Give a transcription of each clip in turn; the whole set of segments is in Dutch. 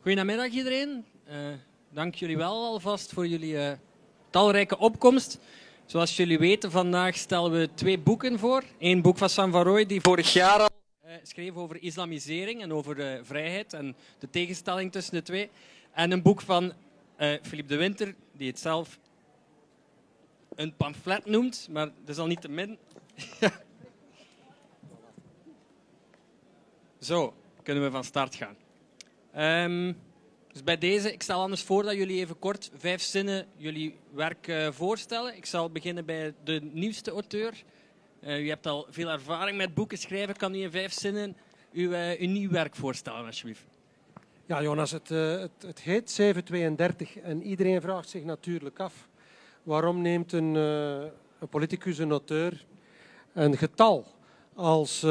Goedemiddag iedereen. Uh, dank jullie wel alvast voor jullie uh, talrijke opkomst. Zoals jullie weten, vandaag stellen we twee boeken voor. Eén boek van Sam van Rooij, die vorig jaar al uh, schreef over islamisering en over vrijheid en de tegenstelling tussen de twee. En een boek van Philippe de Winter, die het zelf een pamflet noemt, maar dat is al niet te min. Zo, kunnen we van start gaan. Um, dus bij deze, ik stel anders voor dat jullie even kort vijf zinnen jullie werk uh, voorstellen. Ik zal beginnen bij de nieuwste auteur. Uh, u hebt al veel ervaring met boeken schrijven. Kan u in vijf zinnen uw, uh, uw nieuw werk voorstellen, alsjeblieft? Ja, Jonas, het, het, het, heet 732 en iedereen vraagt zich natuurlijk af waarom neemt een, een politicus, een auteur, een getal als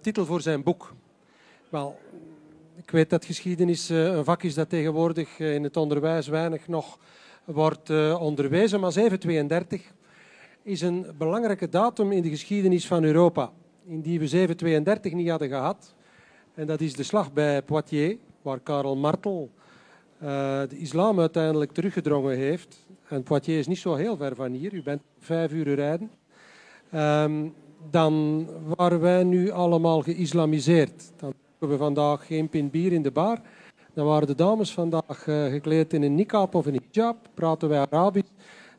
titel voor zijn boek. Wel, ik weet dat geschiedenis eh, een vak is dat tegenwoordig eh, in het onderwijs weinig nog wordt eh, onderwezen, maar 732 is een belangrijke datum in de geschiedenis van Europa, in die we 732 niet hadden gehad. En dat is de slag bij Poitiers, waar Karel Martel de islam uiteindelijk teruggedrongen heeft. En Poitiers is niet zo heel ver van hier, u bent vijf uur rijden. Ehm, dan waren wij nu allemaal geïslamiseerd. Dan hebben we vandaag geen pint bier in de bar. Dan waren de dames vandaag uh, gekleed in een niqab of een hijab. Praten wij Arabisch.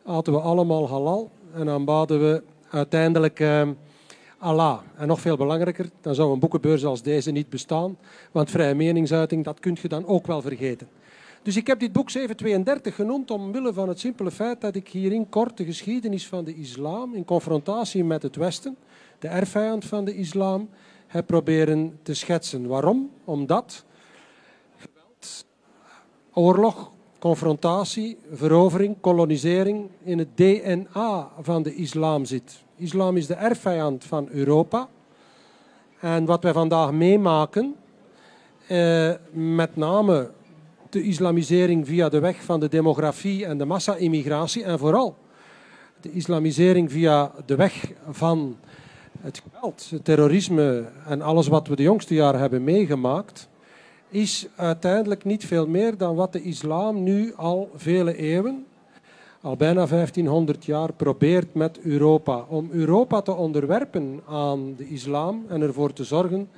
Aten we allemaal halal. En dan baden we uiteindelijk uh, Allah. En nog veel belangrijker, dan zou een boekenbeurs als deze niet bestaan. Want vrije meningsuiting, dat kun je dan ook wel vergeten. Dus ik heb dit boek 732 genoemd omwille van het simpele feit dat ik hierin kort de geschiedenis van de islam in confrontatie met het Westen, de erfvijand van de islam, heb proberen te schetsen. Waarom? Omdat geweld, oorlog, confrontatie, verovering, kolonisering in het DNA van de islam zit. Islam is de erfvijand van Europa. En wat wij vandaag meemaken, eh, met name de islamisering via de weg van de demografie en de massa-immigratie, en vooral de islamisering via de weg van het geweld, het terrorisme en alles wat we de jongste jaren hebben meegemaakt, is uiteindelijk niet veel meer dan wat de islam nu al vele eeuwen, al bijna 1500 jaar, probeert met Europa. Om Europa te onderwerpen aan de islam en ervoor te zorgen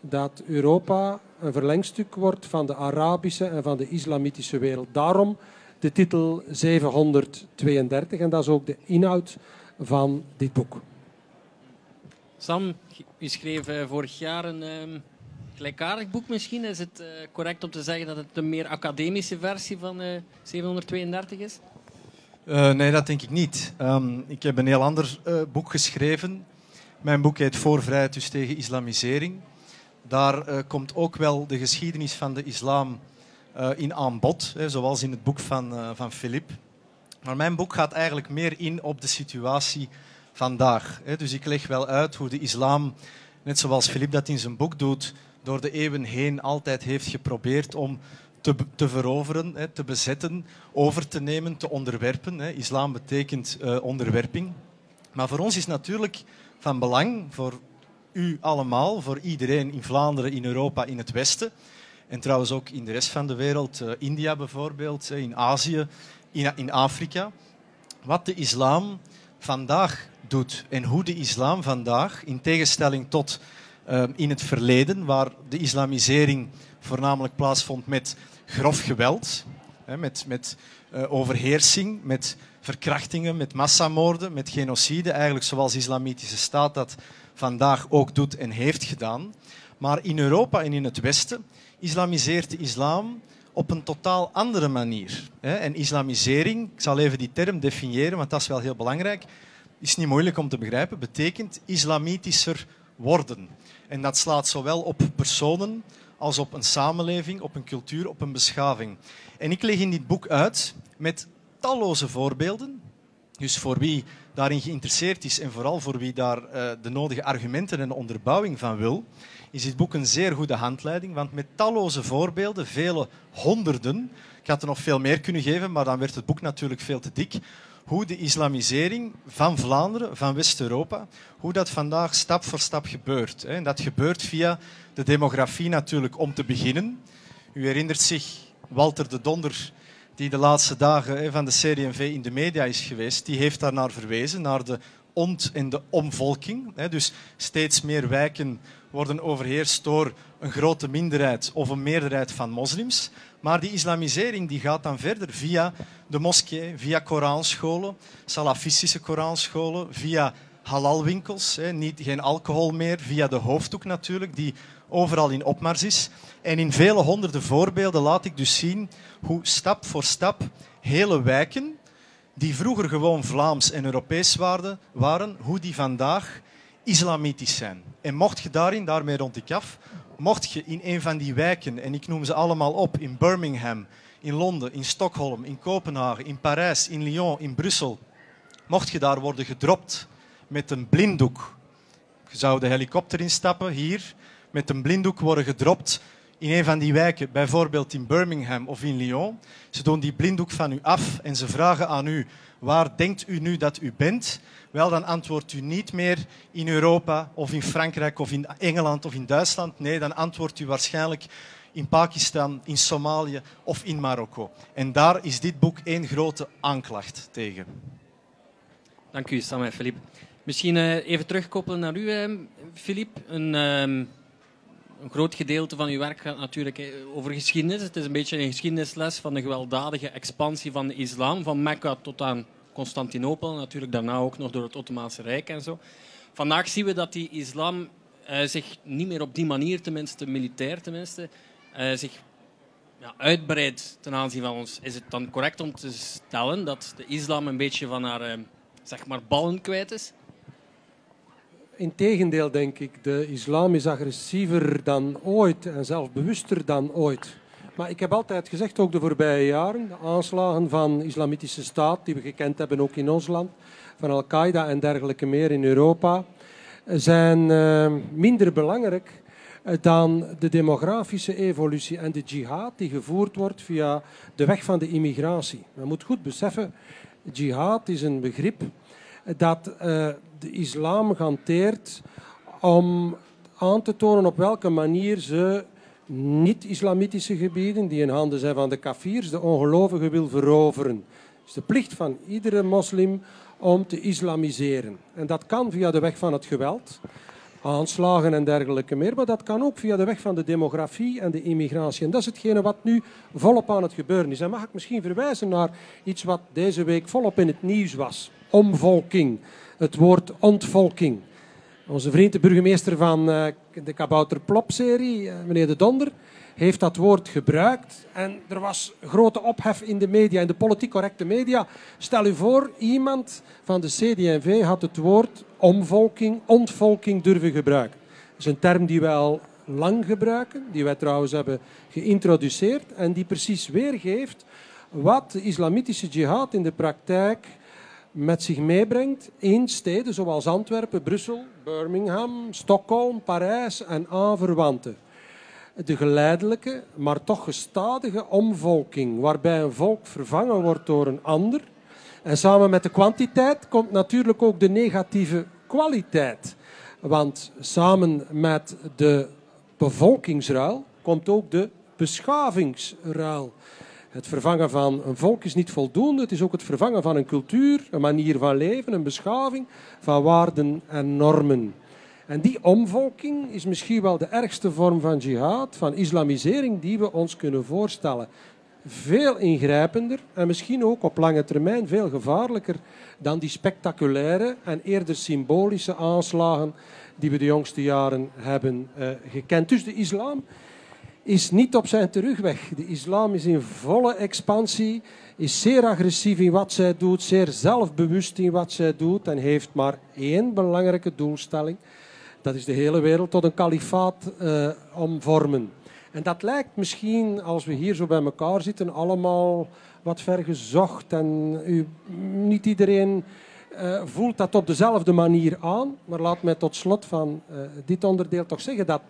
dat Europa een verlengstuk wordt van de Arabische en van de islamitische wereld. Daarom de titel 732 en dat is ook de inhoud van dit boek. Sam, u schreef uh, vorig jaar een um, gelijkaardig boek misschien. Is het uh, correct om te zeggen dat het een meer academische versie van uh, eh, 732 is? nee, dat denk ik niet. Um, ik heb een heel ander boek geschreven. Mijn boek heet Voor vrijheid, dus tegen islamisering. Daar komt ook wel de geschiedenis van de islam in aan bod, hè, zoals in het boek van, van Philippe. Maar mijn boek gaat eigenlijk meer in op de situatie vandaag. Dus ik leg wel uit hoe de islam, net zoals Filip dat in zijn boek doet, door de eeuwen heen altijd heeft geprobeerd om te, te veroveren, te bezetten, over te nemen, te onderwerpen. Islam betekent uh, onderwerping. Maar voor ons is natuurlijk van belang, voor u allemaal, voor iedereen in Vlaanderen, in Europa, in het Westen, en trouwens ook in de rest van de wereld, uh, India bijvoorbeeld, in Azië, in Afrika, wat de islam vandaag doet en hoe de islam vandaag, in tegenstelling tot uh, in het verleden, waar de islamisering voornamelijk plaatsvond met grof geweld, hè, met, met uh, overheersing, met verkrachtingen, met massamoorden, met genocide, eigenlijk zoals de islamitische staat dat vandaag ook doet en heeft gedaan. Maar in Europa en in het Westen islamiseert de islam op een totaal andere manier. En islamisering, ik zal even die term definiëren, want dat is wel heel belangrijk is niet moeilijk om te begrijpen, betekent islamitischer worden. En dat slaat zowel op personen als op een samenleving, op een cultuur, op een beschaving. En ik leg in dit boek uit met talloze voorbeelden. Dus voor wie daarin geïnteresseerd is en vooral voor wie daar uh, de nodige argumenten en onderbouwing van wil, is dit boek een zeer goede handleiding. Want met talloze voorbeelden, vele honderden, ik had er nog veel meer kunnen geven, maar dan werd het boek natuurlijk veel te dik hoe de islamisering van Vlaanderen, van West-Europa, hoe dat vandaag stap voor stap gebeurt. En dat gebeurt via de demografie natuurlijk om te beginnen. U herinnert zich Walter de Donder, die de laatste dagen van de CD&V in de media is geweest, die heeft daar naar verwezen, naar de ont- en de omvolking. Dus steeds meer wijken worden overheerst door een grote minderheid of een meerderheid van moslims. Maar die islamisering die gaat dan verder via de moskee, via Koranscholen, salafistische Koranscholen, via halalwinkels, niet, geen alcohol meer, via de hoofddoek natuurlijk, die overal in opmars is. En in vele honderden voorbeelden laat ik dus zien hoe stap voor stap hele wijken, die vroeger gewoon Vlaams en Europees waren, hoe die vandaag islamitisch zijn. En mocht je daarin, daarmee rond ik af, mocht je in een van die wijken, en ik noem ze allemaal op, in Birmingham, in Londen, in Stockholm, in Kopenhagen, in Parijs, in Lyon, in Brussel, mocht je daar worden gedropt met een blinddoek. Je zou de helikopter instappen hier, met een blinddoek worden gedropt in een van die wijken, bijvoorbeeld in Birmingham of in Lyon. Ze doen die blinddoek van u af en ze vragen aan u, waar denkt u nu dat u bent? Wel, dan antwoordt u niet meer in Europa of in Frankrijk of in Engeland of in Duitsland. Nee, dan antwoordt u waarschijnlijk in Pakistan, in Somalië of in Marokko. En daar is dit boek één grote aanklacht tegen. Dank u, Sam en Philippe. Misschien uh, even terugkoppelen naar u, Philippe. Uh, een, um, een, groot gedeelte van uw werk gaat natuurlijk eh, over geschiedenis. Het is een beetje een geschiedenisles van de gewelddadige expansie van de islam, van Mekka tot aan Constantinopel, natuurlijk daarna ook nog door het Ottomaanse Rijk en zo. Vandaag zien we dat die islam uh, zich niet meer op die manier, tenminste militair tenminste, uh, zich ja, uitbreidt ten aanzien van ons. Is het dan correct om te stellen dat de islam een beetje van haar uh, zeg maar ballen kwijt is? Integendeel, denk ik. De islam is agressiever dan ooit en zelfbewuster dan ooit. Maar ik heb altijd gezegd, ook de voorbije jaren, de aanslagen van islamitische staat, die we gekend hebben ook in ons land, van Al-Qaeda en dergelijke meer in Europa, zijn uh, minder belangrijk dan de demografische evolutie en de jihad die gevoerd wordt via de weg van de immigratie. Men moet goed beseffen, jihad is een begrip dat uh, de islam hanteert om aan te tonen op welke manier ze niet-islamitische gebieden, die in handen zijn van de kafirs, de ongelovigen wil veroveren. Het is de plicht van iedere moslim om te islamiseren. En dat kan via de weg van het geweld, aanslagen en dergelijke meer, maar dat kan ook via de weg van de demografie en de immigratie. En dat is hetgene wat nu volop aan het gebeuren is. En mag ik misschien verwijzen naar iets wat deze week volop in het nieuws was. Omvolking, het woord ontvolking. Onze vriend, de burgemeester van uh, de Kabouter Plop-serie, uh, meneer De Donder, heeft dat woord gebruikt. En er was grote ophef in de media, in de politiek correcte media. Stel u voor, iemand van de CD&V had het woord omvolking, ontvolking durven gebruiken. Dat is een term die wij al lang gebruiken, die wij trouwens hebben geïntroduceerd en die precies weergeeft wat de islamitische jihad in de praktijk met zich meebrengt in steden zoals Antwerpen, Brussel, Birmingham, Stockholm, Parijs en aanverwanten. De geleidelijke, maar toch gestadige omvolking, waarbij een volk vervangen wordt door een ander. En samen met de kwantiteit komt natuurlijk ook de negatieve kwaliteit. Want samen met de bevolkingsruil komt ook de beschavingsruil. Het vervangen van een volk is niet voldoende. Het is ook het vervangen van een cultuur, een manier van leven, een beschaving, van waarden en normen. En die omvolking is misschien wel de ergste vorm van jihad, van islamisering, die we ons kunnen voorstellen. Veel ingrijpender en misschien ook op lange termijn veel gevaarlijker dan die spectaculaire en eerder symbolische aanslagen die we de jongste jaren hebben uh, gekend. Dus de islam is niet op zijn terugweg. De islam is in volle expansie, is zeer agressief in wat zij doet, zeer zelfbewust in wat zij doet en heeft maar één belangrijke doelstelling. Dat is de hele wereld tot een kalifaat uh, omvormen. En dat lijkt misschien, als we hier zo bij elkaar zitten, allemaal wat vergezocht. En u, niet iedereen uh, voelt dat op dezelfde manier aan. Maar laat mij tot slot van uh, dit onderdeel toch zeggen dat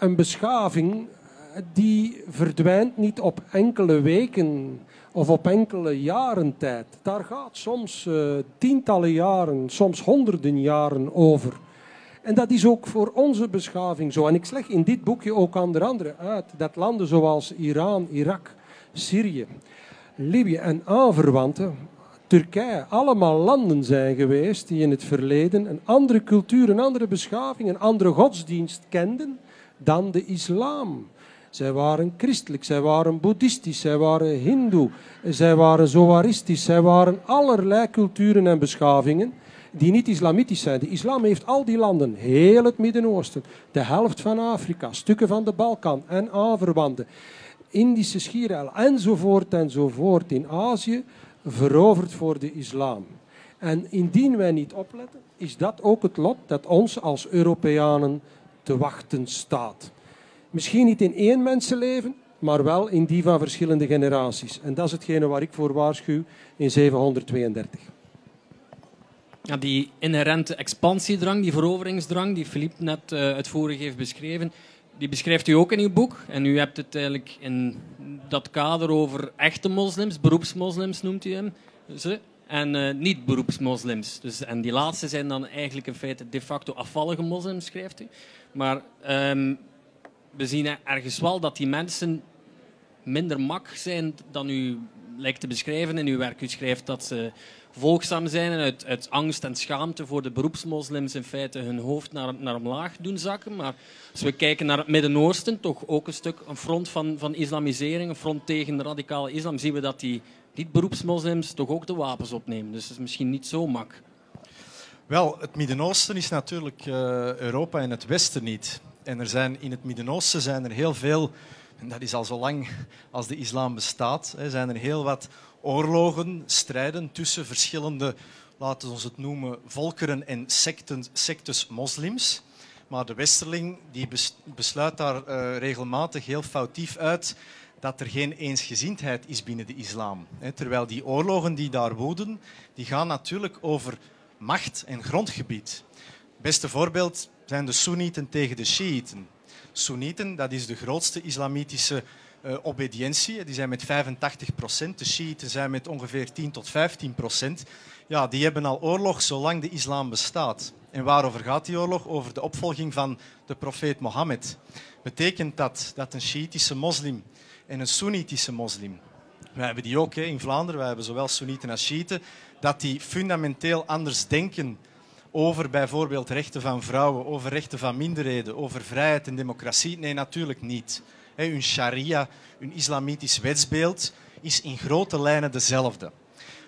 een beschaving die verdwijnt niet op enkele weken of op enkele jaren tijd. Daar gaat soms uh, tientallen jaren, soms honderden jaren over. En dat is ook voor onze beschaving zo. En ik leg in dit boekje ook onder andere uit dat landen zoals Iran, Irak, Syrië, Libië en aanverwanten, Turkije, allemaal landen zijn geweest die in het verleden een andere cultuur, een andere beschaving, een andere godsdienst kenden dan de islam. Zij waren christelijk, zij waren boeddhistisch, zij waren hindoe, zij waren zoaristisch, zij waren allerlei culturen en beschavingen die niet islamitisch zijn. De islam heeft al die landen, heel het Midden-Oosten, de helft van Afrika, stukken van de Balkan en aanverwanten, Indische schiereilen enzovoort enzovoort in Azië veroverd voor de islam. En indien wij niet opletten, is dat ook het lot dat ons als Europeanen te wachten staat. Misschien niet in één mensenleven, maar wel in die van verschillende generaties. En dat is hetgene waar ik voor waarschuw in 732. Ja, die inherente expansiedrang, die veroveringsdrang, die Philippe net uh, uitvoerig heeft beschreven, die beschrijft u ook in uw boek. En u hebt het eigenlijk in dat kader over echte moslims, beroepsmoslims noemt u hem, ze, en uh, niet-beroepsmoslims. Dus, en die laatste zijn dan eigenlijk in feite de facto afvallige moslims, schrijft u. Maar um, we zien ergens wel dat die mensen minder mak zijn dan u lijkt te beschrijven in uw werk. U schrijft dat ze volgzaam zijn en uit, uit angst en schaamte voor de beroepsmoslims in feite hun hoofd naar, naar omlaag doen zakken. Maar als we kijken naar het Midden-Oosten, toch ook een stuk een front van, van islamisering, een front tegen radicale islam, zien we dat die niet-beroepsmoslims toch ook de wapens opnemen. Dus het is misschien niet zo mak. Wel, het Midden-Oosten is natuurlijk uh, Europa en het Westen niet. En er zijn, in het Midden-Oosten zijn er heel veel, en dat is al zo lang als de islam bestaat, hè, zijn er heel wat oorlogen, strijden tussen verschillende, laten we het noemen, volkeren en secten, sectes moslims. Maar de westerling die besluit daar uh, regelmatig heel foutief uit dat er geen eensgezindheid is binnen de islam. Terwijl die oorlogen die daar woeden, die gaan natuurlijk over macht en grondgebied. Het beste voorbeeld zijn de Soenieten tegen de Shiiten. Soenieten, dat is de grootste islamitische uh, obediëntie. Die zijn met 85 procent. De Shiiten zijn met ongeveer 10 tot 15 procent. Ja, die hebben al oorlog zolang de islam bestaat. En waarover gaat die oorlog? Over de opvolging van de profeet Mohammed. Betekent dat dat een Shiïtische moslim en een Soenitische moslim, wij hebben die ook hè, in Vlaanderen, wij hebben zowel Soenieten als Shiiten, dat die fundamenteel anders denken over bijvoorbeeld rechten van vrouwen, over rechten van minderheden, over vrijheid en democratie? Nee, natuurlijk niet. Hun sharia, hun islamitisch wetsbeeld, is in grote lijnen dezelfde.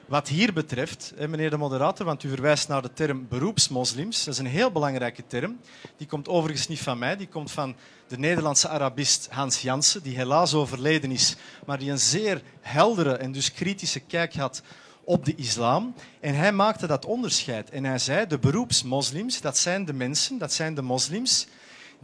Wat hier betreft, meneer de moderator, want u verwijst naar de term beroepsmoslims, dat is een heel belangrijke term. Die komt overigens niet van mij, die komt van de Nederlandse Arabist Hans Jansen, die helaas overleden is, maar die een zeer heldere en dus kritische kijk had op de islam. En hij maakte dat onderscheid. En hij zei, de beroepsmoslims, dat zijn de mensen, dat zijn de moslims,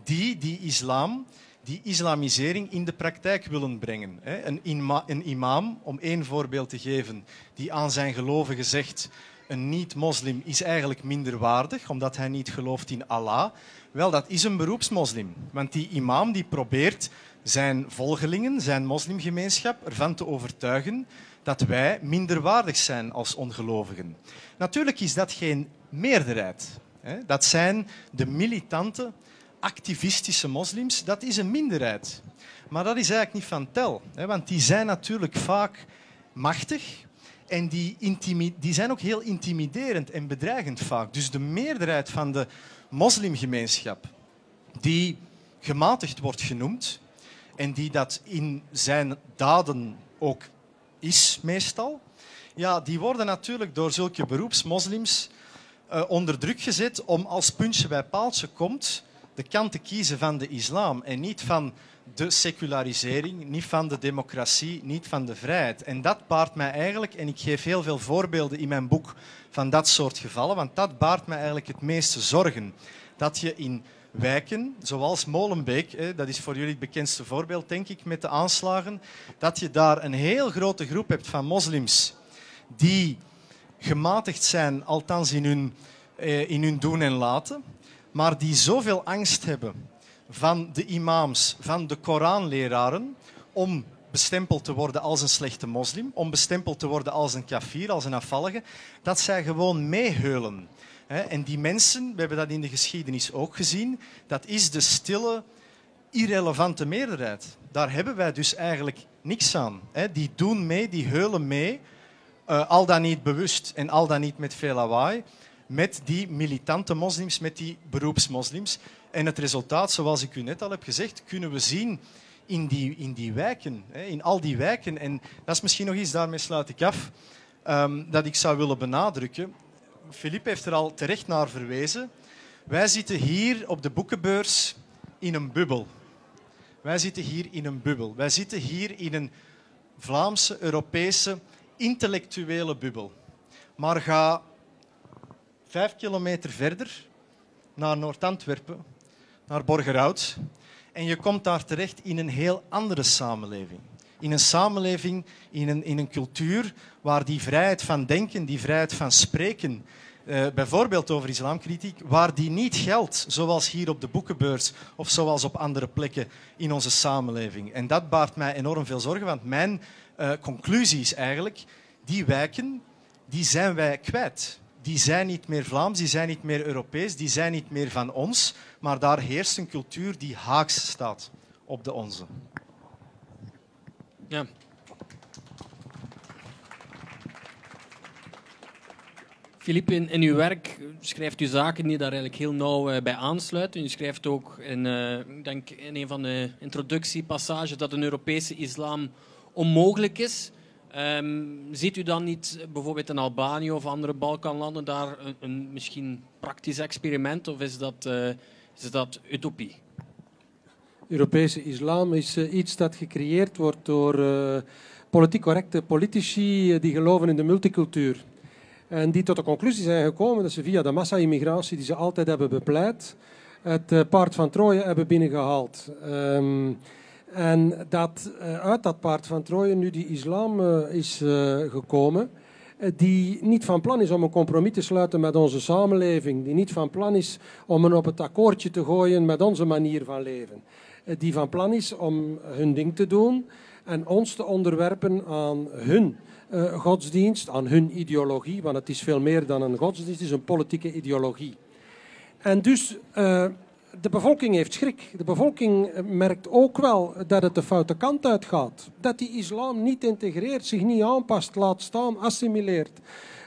die die islam, die islamisering in de praktijk willen brengen. Een, een imam, om één voorbeeld te geven, die aan zijn gelovigen zegt, een niet-moslim is eigenlijk minder waardig, omdat hij niet gelooft in Allah. Wel, dat is een beroepsmoslim. Want die imam die probeert zijn volgelingen, zijn moslimgemeenschap, ervan te overtuigen dat wij minderwaardig zijn als ongelovigen. Natuurlijk is dat geen meerderheid. Dat zijn de militante, activistische moslims. Dat is een minderheid. Maar dat is eigenlijk niet van tel. Want die zijn natuurlijk vaak machtig. En die, die zijn ook heel intimiderend en bedreigend vaak. Dus de meerderheid van de moslimgemeenschap die gematigd wordt genoemd en die dat in zijn daden ook is meestal, ja, die worden natuurlijk door zulke beroepsmoslims uh, onder druk gezet om als puntje bij paaltje komt de kant te kiezen van de islam en niet van de secularisering, niet van de democratie, niet van de vrijheid. En dat baart mij eigenlijk, en ik geef heel veel voorbeelden in mijn boek van dat soort gevallen, want dat baart mij eigenlijk het meeste zorgen. Dat je in wijken, zoals Molenbeek, dat is voor jullie het bekendste voorbeeld, denk ik, met de aanslagen, dat je daar een heel grote groep hebt van moslims die gematigd zijn, althans in hun, eh, in hun doen en laten, maar die zoveel angst hebben van de imams, van de Koranleraren, om bestempeld te worden als een slechte moslim, om bestempeld te worden als een kafir, als een afvallige, dat zij gewoon meeheulen En die mensen, we hebben dat in de geschiedenis ook gezien, dat is de stille, irrelevante meerderheid. Daar hebben wij dus eigenlijk niks aan. Die doen mee, die heulen mee, eh, al dan niet bewust en al dan niet met veel lawaai, met die militante moslims, met die beroepsmoslims. En het resultaat, zoals ik u net al heb gezegd, kunnen we zien in die, in die wijken, in al die wijken. En dat is misschien nog iets, daarmee sluit ik af, ehm, dat ik zou willen benadrukken. Philippe heeft er al terecht naar verwezen. Wij zitten hier op de boekenbeurs in een bubbel. Wij zitten hier in een bubbel. Wij zitten hier in een Vlaamse, Europese, intellectuele bubbel. Maar ga vijf kilometer verder naar Noord-Antwerpen, naar Borgerhout, en je komt daar terecht in een heel andere samenleving. In een samenleving, in een, in een cultuur waar die vrijheid van denken, die vrijheid van spreken, eh, bijvoorbeeld over islamkritiek, waar die niet geldt, zoals hier op de boekenbeurs of zoals op andere plekken in onze samenleving. En dat baart mij enorm veel zorgen, want mijn uh, conclusie is eigenlijk, die wijken, die zijn wij kwijt. Die zijn niet meer Vlaams, die zijn niet meer Europees, die zijn niet meer van ons, maar daar heerst een cultuur die haaks staat op de onze. Ja, Philippe, in, in, uw werk schrijft u zaken die daar eigenlijk heel nauw uh, bij aansluiten. U schrijft ook in, uh, ik denk in een van de introductiepassages dat een Europese islam onmogelijk is. Um, ziet u dan niet bijvoorbeeld in Albanië of andere Balkanlanden daar een, een misschien praktisch experiment of is dat, uh, is dat utopie? Europese islam is iets dat gecreëerd wordt door politiek correcte politici die geloven in de multicultuur. En die tot de conclusie zijn gekomen dat ze via de massa-immigratie die ze altijd hebben bepleit, het eh, paard van Troje hebben binnengehaald. Um, en dat uh, uit dat paard van Troje nu die islam uh, is gekomen, die niet van plan is om een compromis te sluiten met onze samenleving, die niet van plan is om een op het akkoordje te gooien met onze manier van leven, die van plan is om hun ding te doen en ons te onderwerpen aan hun godsdienst, aan hun ideologie, want het is veel meer dan een godsdienst, het is een politieke ideologie. En dus de bevolking heeft schrik. De bevolking merkt ook wel dat het de foute kant uitgaat. Dat die islam niet integreert, zich niet aanpast, laat staan, assimileert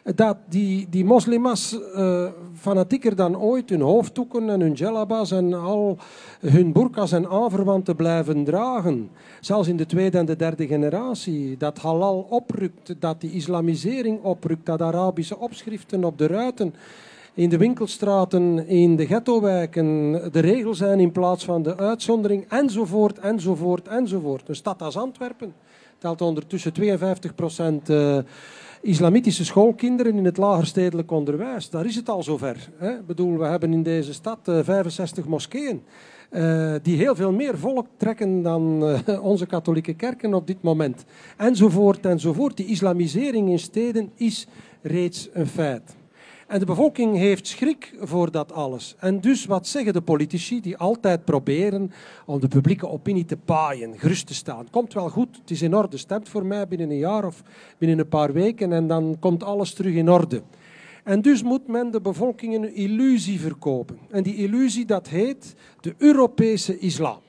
dat die, die moslims uh, fanatieker dan ooit hun hoofddoeken en hun jellabas en al hun burkas en aanverwanten blijven dragen. Zelfs in de tweede en de derde generatie. Dat halal oprukt, dat die islamisering oprukt, dat Arabische opschriften op de ruiten in de winkelstraten, in de ghettowijken de regel zijn in plaats van de uitzondering, enzovoort, enzovoort, enzovoort. Een stad als Antwerpen telt ondertussen 52 procent uh, islamitische schoolkinderen in het lagerstedelijk onderwijs. Daar is het al zover. Hè? Ik bedoel, we hebben in deze stad 65 eh, moskeeën. Uh, die heel veel meer volk trekken dan onze katholieke kerken op dit moment. Enzovoort, enzovoort. Die islamisering in steden is reeds een feit. En de bevolking heeft schrik voor dat alles. En dus wat zeggen de politici die altijd proberen om de publieke opinie te paaien, gerust te staan. Komt wel goed, het is in orde, stemt voor mij binnen een jaar of binnen een paar weken en dan komt alles terug in orde. En dus moet men de bevolking een illusie verkopen. En die illusie dat heet de Europese islam.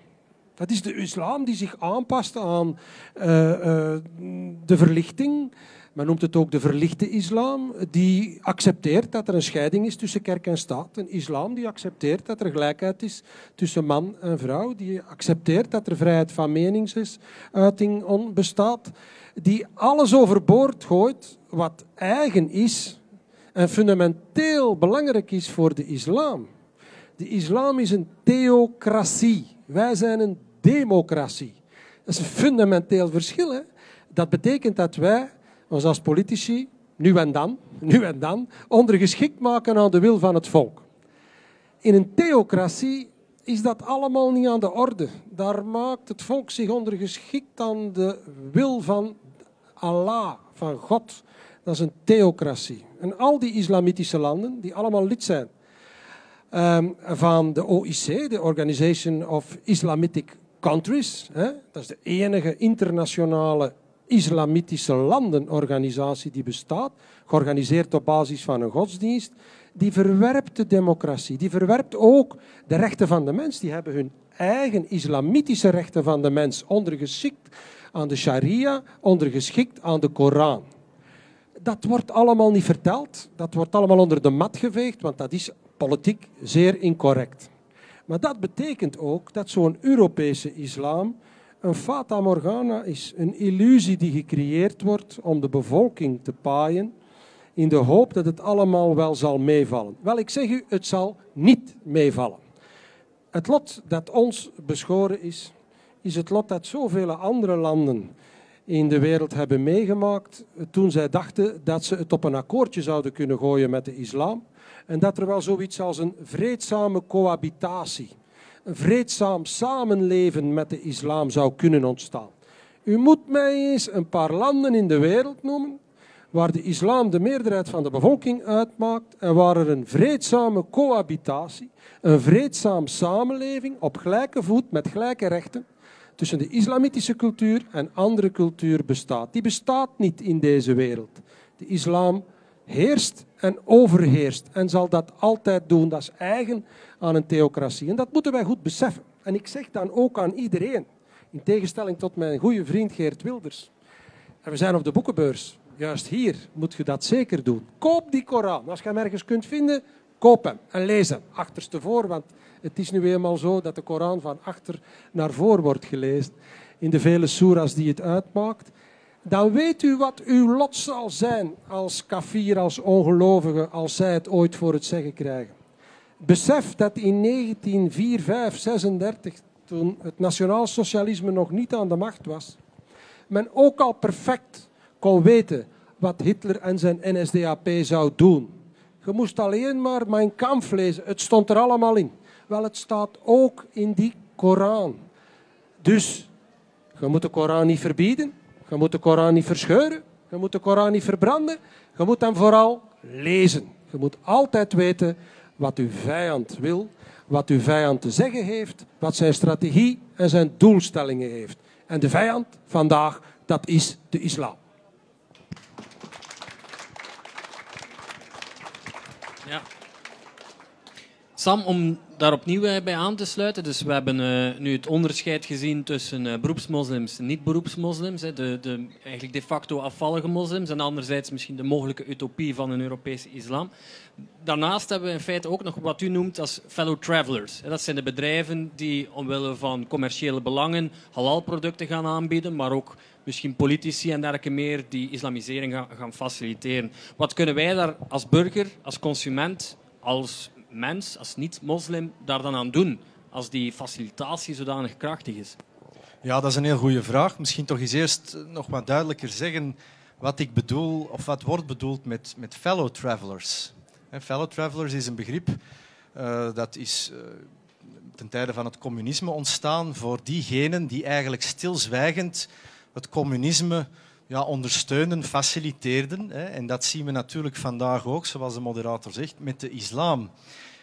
Dat is de islam die zich aanpast aan uh, uh, de verlichting, men noemt het ook de verlichte islam, die accepteert dat er een scheiding is tussen kerk en staat. Een islam die accepteert dat er gelijkheid is tussen man en vrouw, die accepteert dat er vrijheid van meningsuiting bestaat, die alles overboord gooit wat eigen is en fundamenteel belangrijk is voor de islam. De islam is een theocratie. Wij zijn een democratie. Dat is een fundamenteel verschil. Hè? Dat betekent dat wij ons als politici nu en dan, nu en dan, ondergeschikt maken aan de wil van het volk. In een theocratie is dat allemaal niet aan de orde. Daar maakt het volk zich ondergeschikt aan de wil van Allah, van God. Dat is een theocratie. En al die islamitische landen, die allemaal lid zijn um, van de OIC, de Organization of Islamitic Countries, dat is de enige internationale islamitische landenorganisatie die bestaat, georganiseerd op basis van een godsdienst, die verwerpt de democratie. Die verwerpt ook de rechten van de mens. Die hebben hun eigen islamitische rechten van de mens ondergeschikt aan de sharia, ondergeschikt aan de Koran. Dat wordt allemaal niet verteld. Dat wordt allemaal onder de mat geveegd, want dat is politiek zeer incorrect. Maar dat betekent ook dat zo'n Europese islam een fata morgana is, een illusie die gecreëerd wordt om de bevolking te paaien in de hoop dat het allemaal wel zal meevallen. Wel, ik zeg u, het zal niet meevallen. Het lot dat ons beschoren is, is het lot dat zoveel andere landen in de wereld hebben meegemaakt toen zij dachten dat ze het op een akkoordje zouden kunnen gooien met de islam en dat er wel zoiets als een vreedzame cohabitatie, een vreedzaam samenleven met de islam zou kunnen ontstaan. U moet mij eens een paar landen in de wereld noemen waar de islam de meerderheid van de bevolking uitmaakt en waar er een vreedzame cohabitatie, een vreedzaam samenleving op gelijke voet met gelijke rechten tussen de islamitische cultuur en andere cultuur bestaat. Die bestaat niet in deze wereld. De islam heerst en overheerst en zal dat altijd doen. Dat is eigen aan een theocratie. En dat moeten wij goed beseffen. En ik zeg dan ook aan iedereen, in tegenstelling tot mijn goede vriend Geert Wilders. En we zijn op de boekenbeurs. Juist hier moet je dat zeker doen. Koop die Koran. Als je hem ergens kunt vinden, koop hem en lees hem. Achterstevoor, want het is nu eenmaal zo dat de Koran van achter naar voor wordt gelezen. In de vele soeras die het uitmaakt. Dan weet u wat uw lot zal zijn als kafir, als ongelovige, als zij het ooit voor het zeggen krijgen. Besef dat in 1934, 36, toen het nationaal socialisme nog niet aan de macht was, men ook al perfect kon weten wat Hitler en zijn NSDAP zou doen. Je moest alleen maar mijn kamp lezen. Het stond er allemaal in. Wel, het staat ook in die Koran. Dus, je moet de Koran niet verbieden. Je moet de Koran niet verscheuren. Je moet de Koran niet verbranden. Je moet hem vooral lezen. Je moet altijd weten wat uw vijand wil, wat uw vijand te zeggen heeft, wat zijn strategie en zijn doelstellingen heeft. En de vijand vandaag, dat is de islam. Ja. Sam, om daar opnieuw eh, bij aan te sluiten. Dus we hebben uh, nu het onderscheid gezien tussen uh, beroepsmoslims en niet-beroepsmoslims. De, de eigenlijk de facto afvallige moslims. En anderzijds misschien de mogelijke utopie van een Europese islam. Daarnaast hebben we in feite ook nog wat u noemt als fellow travelers. Dat zijn de bedrijven die omwille van commerciële belangen halalproducten gaan aanbieden, maar ook misschien politici en dergelijke meer die islamisering gaan faciliteren. Wat kunnen wij daar als burger, als consument, als mens, als niet-moslim, daar dan aan doen? Als die facilitatie zodanig krachtig is? Ja, dat is een heel goede vraag. Misschien toch eens eerst nog wat duidelijker zeggen wat ik bedoel, of wat wordt bedoeld met, met fellow travelers. Fellow travelers is een begrip uh, dat is uh, ten tijde van het communisme ontstaan voor diegenen die eigenlijk stilzwijgend het communisme ja, ondersteunen, faciliteerden. Hè. En dat zien we natuurlijk vandaag ook, zoals de moderator zegt, met de islam.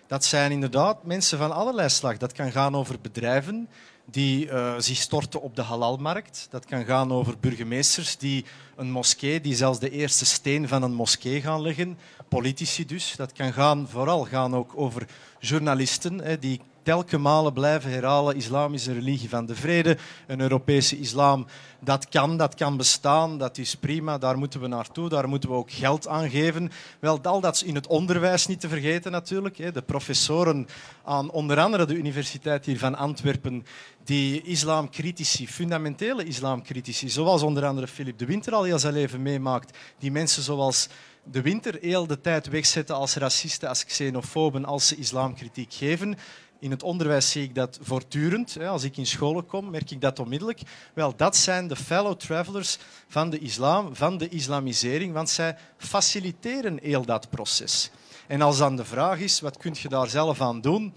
Dat zijn inderdaad mensen van allerlei slag. Dat kan gaan over bedrijven die uh, zich storten op de halalmarkt. Dat kan gaan over burgemeesters die een moskee, die zelfs de eerste steen van een moskee gaan leggen. Politici dus. Dat kan gaan, vooral gaan ook over journalisten hè, die telke malen blijven herhalen, islam is een religie van de vrede, een Europese islam, dat kan, dat kan bestaan, dat is prima, daar moeten we naartoe, daar moeten we ook geld aan geven. Wel, al dat in het onderwijs niet te vergeten natuurlijk. De professoren aan onder andere de Universiteit hier van Antwerpen, die islamcritici, fundamentele islamcritici, zoals onder andere Philip de Winter al heel zijn leven meemaakt, die mensen zoals de winter heel de tijd wegzetten als racisten, als xenofoben, als ze islamkritiek geven. In het onderwijs zie ik dat voortdurend. Als ik in scholen kom, merk ik dat onmiddellijk. Wel, dat zijn de fellow travelers van de islam, van de islamisering, want zij faciliteren heel dat proces. En als dan de vraag is, wat kun je daar zelf aan doen?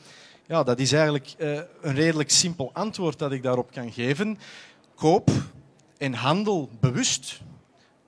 Ja, dat is eigenlijk uh, een redelijk simpel antwoord dat ik daarop kan geven. Koop en handel bewust.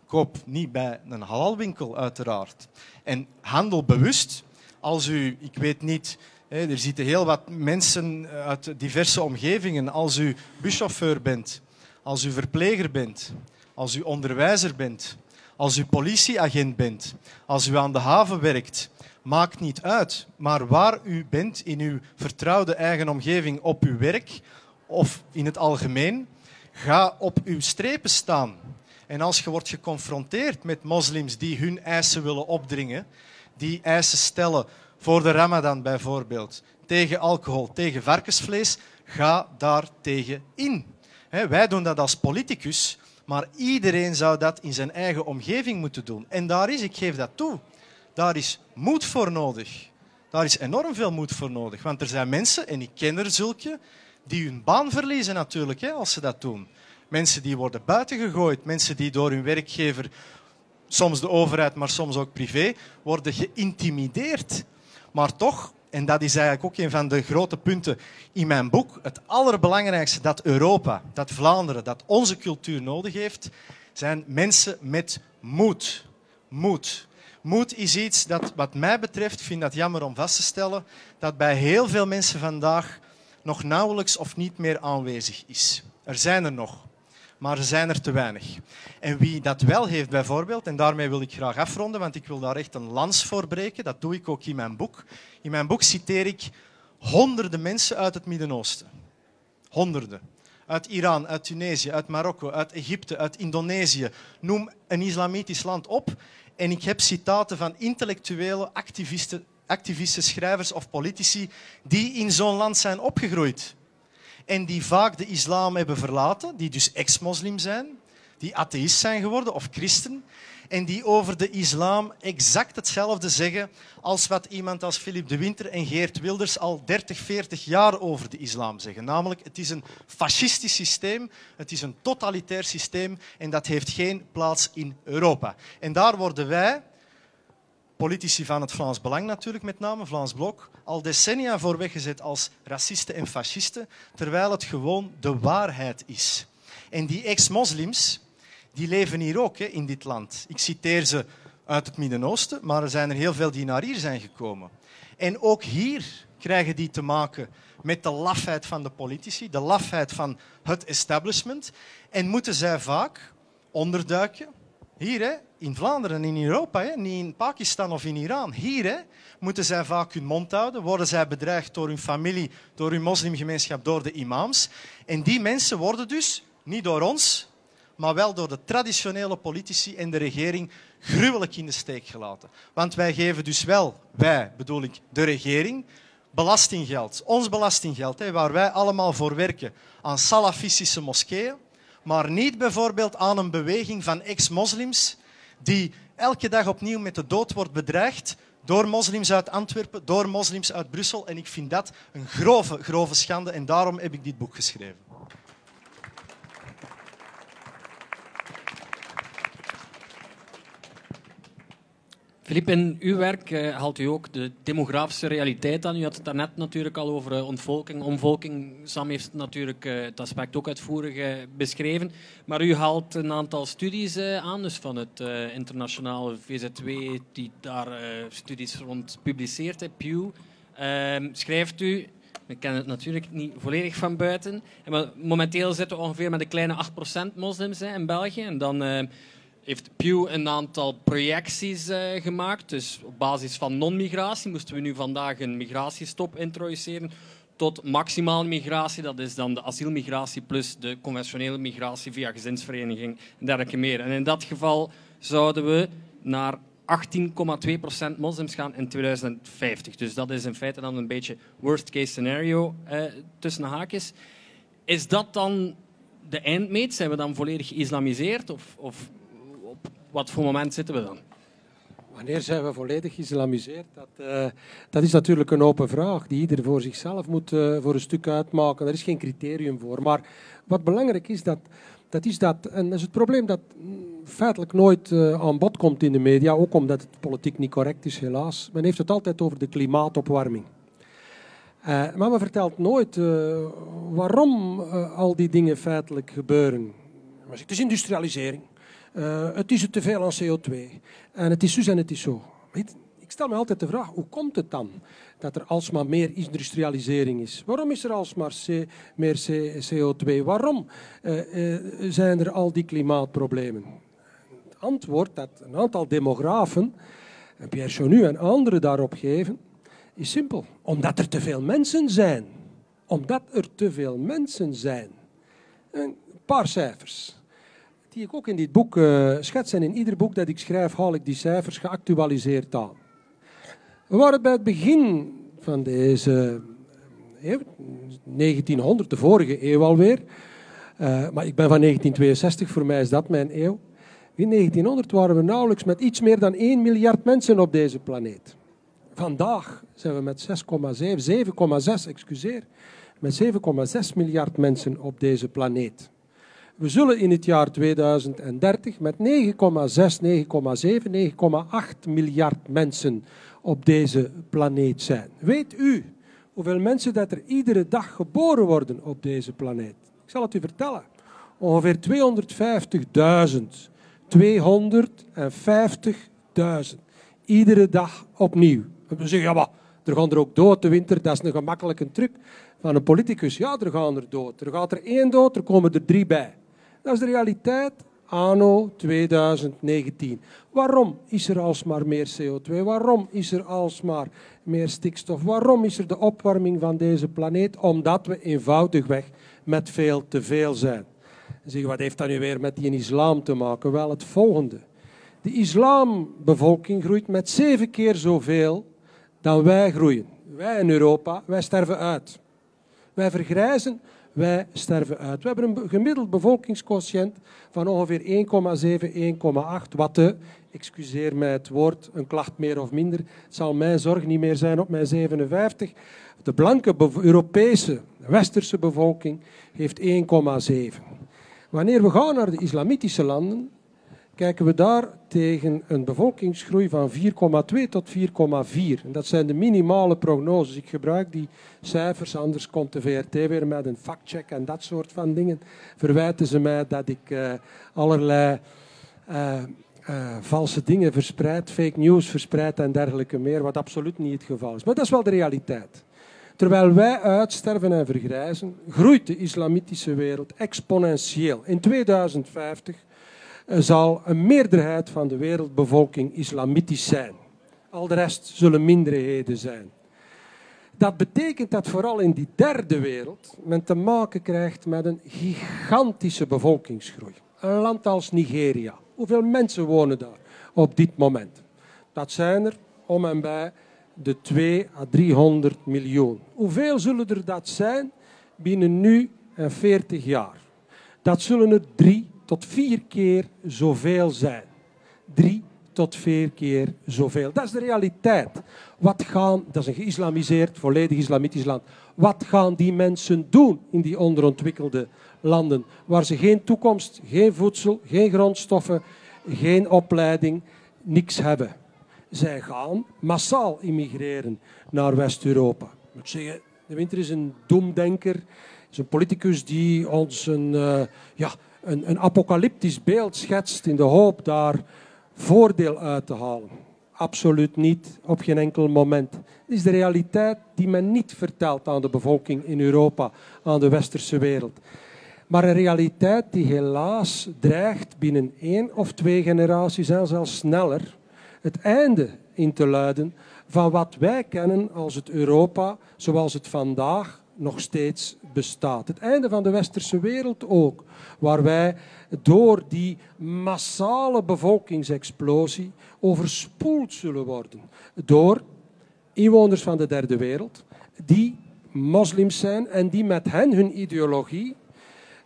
Koop niet bij een halalwinkel, uiteraard. En handel bewust als u, ik weet niet, er zitten heel wat mensen uit diverse omgevingen. Als u buschauffeur bent, als u verpleger bent, als u onderwijzer bent, als u politieagent bent, als u aan de haven werkt, maakt niet uit. Maar waar u bent in uw vertrouwde eigen omgeving, op uw werk of in het algemeen, ga op uw strepen staan. En als je wordt geconfronteerd met moslims die hun eisen willen opdringen, die eisen stellen voor de Ramadan bijvoorbeeld, tegen alcohol, tegen varkensvlees, ga daar tegen in. Wij doen dat als politicus, maar iedereen zou dat in zijn eigen omgeving moeten doen. En daar is, ik geef dat toe, daar is moed voor nodig. Daar is enorm veel moed voor nodig. Want er zijn mensen, en ik ken er zulke, die hun baan verliezen natuurlijk als ze dat doen. Mensen die worden buitengegooid, mensen die door hun werkgever, soms de overheid, maar soms ook privé, worden geïntimideerd. Maar toch, en dat is eigenlijk ook een van de grote punten in mijn boek, het allerbelangrijkste dat Europa, dat Vlaanderen, dat onze cultuur nodig heeft, zijn mensen met moed. Moed. Moed is iets dat, wat mij betreft, ik vind dat jammer om vast te stellen, dat bij heel veel mensen vandaag nog nauwelijks of niet meer aanwezig is. Er zijn er nog, maar er zijn er te weinig. En wie dat wel heeft bijvoorbeeld, en daarmee wil ik graag afronden, want ik wil daar echt een lans voor breken, dat doe ik ook in mijn boek. In mijn boek citeer ik honderden mensen uit het Midden-Oosten. Honderden. Uit Iran, uit Tunesië, uit Marokko, uit Egypte, uit Indonesië. Noem een islamitisch land op. En ik heb citaten van intellectuele activisten, activisten, schrijvers of politici die in zo'n land zijn opgegroeid. En die vaak de islam hebben verlaten, die dus ex-moslim zijn, die atheïst zijn geworden of christen, en die over de islam exact hetzelfde zeggen als wat iemand als Philip de Winter en Geert Wilders al 30, 40 jaar over de islam zeggen. Namelijk, het is een fascistisch systeem, het is een totalitair systeem en dat heeft geen plaats in Europa. En daar worden wij, politici van het Vlaams Belang natuurlijk met name, Vlaams Blok, al decennia voor weggezet als racisten en fascisten, terwijl het gewoon de waarheid is. En die ex-moslims, die leven hier ook hè, in dit land. Ik citeer ze uit het Midden-Oosten, maar er zijn er heel veel die naar hier zijn gekomen. En ook hier krijgen die te maken met de lafheid van de politici, de lafheid van het establishment. En moeten zij vaak onderduiken, hier hè, in Vlaanderen en in Europa, hè, niet in Pakistan of in Iran. Hier hè, moeten zij vaak hun mond houden, worden zij bedreigd door hun familie, door hun moslimgemeenschap, door de imams. En die mensen worden dus, niet door ons, maar wel door de traditionele politici en de regering gruwelijk in de steek gelaten. Want wij geven dus wel, wij bedoel ik de regering, belastinggeld, ons belastinggeld, hè, waar wij allemaal voor werken, aan salafistische moskeeën, maar niet bijvoorbeeld aan een beweging van ex-moslims die elke dag opnieuw met de dood wordt bedreigd door moslims uit Antwerpen, door moslims uit Brussel. En ik vind dat een grove, grove schande en daarom heb ik dit boek geschreven. Philippe, in uw werk uh, haalt u ook de demografische realiteit aan. U had het daarnet natuurlijk al over uh, ontvolking, omvolking. Sam heeft natuurlijk uh, het aspect ook uitvoerig beschreven. Maar u haalt een aantal studies aan, dus van het internationale VZW, die daar studies rond publiceert, Pew. Ehm, schrijft u, ik ken het natuurlijk niet volledig van buiten, maar momenteel zitten we ongeveer met een kleine 8% moslims in België. En dan heeft Pew een aantal projecties uh, gemaakt. Dus op basis van non-migratie moesten we nu vandaag een migratiestop introduceren tot maximale migratie. Dat is dan de asielmigratie plus de conventionele migratie via gezinsvereniging en dergelijke meer. En in dat geval zouden we naar 18,2% moslims gaan in 2050. Dus dat is in feite dan een beetje worst case scenario eh, tussen haakjes. Is dat dan de eindmeet? Zijn we dan volledig geïslamiseerd? Of, of wat voor moment zitten we dan? Wanneer zijn we volledig geïslamiseerd? Dat, uh, dat is natuurlijk een open vraag die ieder voor zichzelf moet uh, voor een stuk uitmaken. Er is geen criterium voor. Maar wat belangrijk is, dat, dat is dat, en is het probleem dat feitelijk nooit uh, aan bod komt in de media, ook omdat het politiek niet correct is, helaas. Men heeft het altijd over de klimaatopwarming. maar men vertelt nooit waarom al die dingen feitelijk gebeuren. Het is industrialisering. Uh, het is te veel aan CO2. En het is zo en het is zo. Ik stel me altijd de vraag, hoe komt het dan dat er alsmaar meer industrialisering is? Waarom is er alsmaar meer CO2? Waarom uh, uh, zijn er al die klimaatproblemen? Het antwoord dat een aantal demografen, en Pierre Chonu en anderen daarop geven, is simpel. Omdat er te veel mensen zijn. Omdat er te veel mensen zijn. Een paar cijfers die ik ook in dit boek uh, schets. En in ieder boek dat ik schrijf haal ik die cijfers geactualiseerd aan. We waren bij het begin van deze eeuw, 1900, de vorige eeuw alweer. Uh, maar ik ben van 1962, voor mij is dat mijn eeuw. In 1900 waren we nauwelijks met iets meer dan 1 miljard mensen op deze planeet. Vandaag zijn we met 6,7, 7,6, excuseer, met 7,6 miljard mensen op deze planeet. We zullen in het jaar 2030 met 9,6, 9,7, 9,8 miljard mensen op deze planeet zijn. Weet u hoeveel mensen dat er iedere dag geboren worden op deze planeet? Ik zal het u vertellen. Ongeveer 250.000. 250.000. Iedere dag opnieuw. we zeggen, ja maar, er gaan er ook dood de winter. Dat is een gemakkelijke truc van een politicus. Ja, er gaan er dood. Er gaat er één dood, er komen er drie bij. Dat is de realiteit anno 2019. Waarom is er alsmaar meer CO2? Waarom is er alsmaar meer stikstof? Waarom is er de opwarming van deze planeet? Omdat we eenvoudigweg met veel te veel zijn. Wat heeft dat nu weer met die islam te maken? Wel het volgende. De islambevolking groeit met zeven keer zoveel dan wij groeien. Wij in Europa, wij sterven uit. Wij vergrijzen wij sterven uit. We hebben een gemiddeld bevolkingsquotient van ongeveer 1,7, 1,8, wat de, excuseer mij het woord, een klacht meer of minder, zal mijn zorg niet meer zijn op mijn 57. De blanke Europese, westerse bevolking heeft 1,7. Wanneer we gaan naar de islamitische landen, kijken we daar tegen een bevolkingsgroei van 4,2 tot 4,4. En dat zijn de minimale prognoses. Ik gebruik die cijfers, anders komt de VRT weer met een factcheck en dat soort van dingen. Verwijten ze mij dat ik uh, allerlei uh, uh, valse dingen verspreid, fake news verspreid en dergelijke meer, wat absoluut niet het geval is. Maar dat is wel de realiteit. Terwijl wij uitsterven en vergrijzen, groeit de islamitische wereld exponentieel. In 2050 zal een meerderheid van de wereldbevolking islamitisch zijn. Al de rest zullen minderheden zijn. Dat betekent dat vooral in die derde wereld men te maken krijgt met een gigantische bevolkingsgroei. Een land als Nigeria. Hoeveel mensen wonen daar op dit moment? Dat zijn er om en bij de 2 à 300 miljoen. Hoeveel zullen er dat zijn binnen nu en 40 jaar? Dat zullen er 3 tot vier keer zoveel zijn. Drie tot vier keer zoveel. Dat is de realiteit. Wat gaan, dat is een geïslamiseerd, volledig islamitisch land. Wat gaan die mensen doen in die onderontwikkelde landen, waar ze geen toekomst, geen voedsel, geen grondstoffen, geen opleiding, niks hebben? Zij gaan massaal immigreren naar West-Europa. Moet zeggen, de winter is een doemdenker, is een politicus die ons een, uh, ja, een, apocalyptisch beeld schetst in de hoop daar voordeel uit te halen. Absoluut niet, op geen enkel moment. Het is de realiteit die men niet vertelt aan de bevolking in Europa, aan de westerse wereld. Maar een realiteit die helaas dreigt binnen één of twee generaties en zelfs sneller het einde in te luiden van wat wij kennen als het Europa zoals het vandaag nog steeds bestaat. Het einde van de westerse wereld ook, waar wij door die massale bevolkingsexplosie overspoeld zullen worden door inwoners van de derde wereld, die moslims zijn en die met hen hun ideologie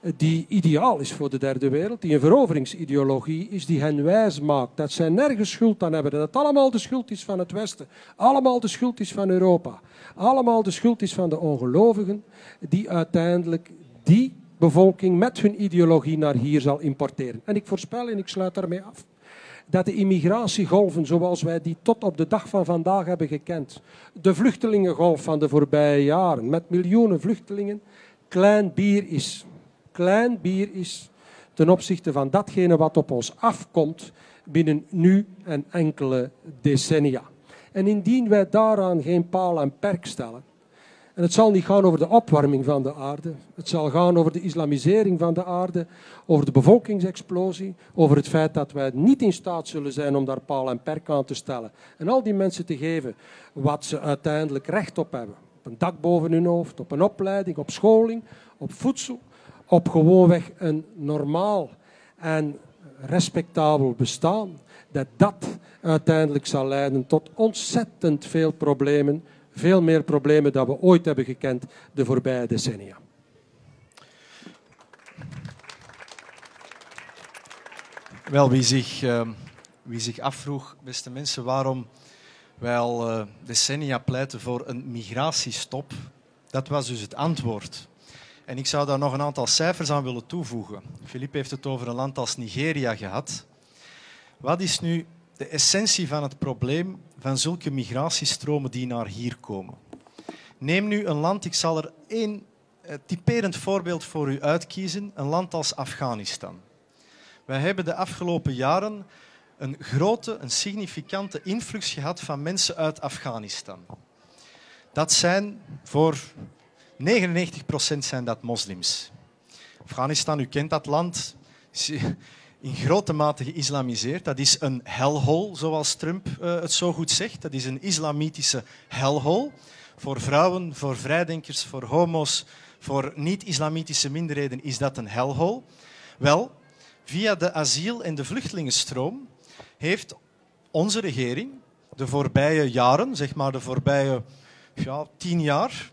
die ideaal is voor de derde wereld, die een veroveringsideologie is, die hen wijs maakt dat zij nergens schuld aan hebben, dat het allemaal de schuld is van het Westen, allemaal de schuld is van Europa, allemaal de schuld is van de ongelovigen, die uiteindelijk die bevolking met hun ideologie naar hier zal importeren. En ik voorspel, en ik sluit daarmee af, dat de immigratiegolven zoals wij die tot op de dag van vandaag hebben gekend, de vluchtelingengolf van de voorbije jaren, met miljoenen vluchtelingen, klein bier is klein bier is ten opzichte van datgene wat op ons afkomt binnen nu en enkele decennia. En indien wij daaraan geen paal en perk stellen, en het zal niet gaan over de opwarming van de aarde. Het zal gaan over de islamisering van de aarde, over de bevolkingsexplosie, over het feit dat wij niet in staat zullen zijn om daar paal en perk aan te stellen. En al die mensen te geven wat ze uiteindelijk recht op hebben. Op een dak boven hun hoofd, op een opleiding, op scholing, op voedsel, op gewoonweg een normaal en respectabel bestaan. Dat dat uiteindelijk zal leiden tot ontzettend veel problemen veel meer problemen dan we ooit hebben gekend de voorbije decennia. Wel, wie zich, uh, wie zich afvroeg, beste mensen, waarom wij al uh, decennia pleiten voor een migratiestop, dat was dus het antwoord. En ik zou daar nog een aantal cijfers aan willen toevoegen. Philippe heeft het over een land als Nigeria gehad. Wat is nu de essentie van het probleem van zulke migratiestromen die naar hier komen. Neem nu een land, ik zal er één eh, typerend voorbeeld voor u uitkiezen, een land als Afghanistan. Wij hebben de afgelopen jaren een grote, een significante influx gehad van mensen uit Afghanistan. Dat zijn voor 99 procent zijn dat moslims. Afghanistan, u kent dat land, in grote mate geïslamiseerd. Dat is een hellhole, zoals Trump uh, het zo goed zegt. Dat is een islamitische hellhole. Voor vrouwen, voor vrijdenkers, voor homo's, voor niet-islamitische minderheden is dat een hellhole. Wel, via de asiel- en de vluchtelingenstroom heeft onze regering de voorbije jaren, zeg maar de voorbije ja, tien jaar,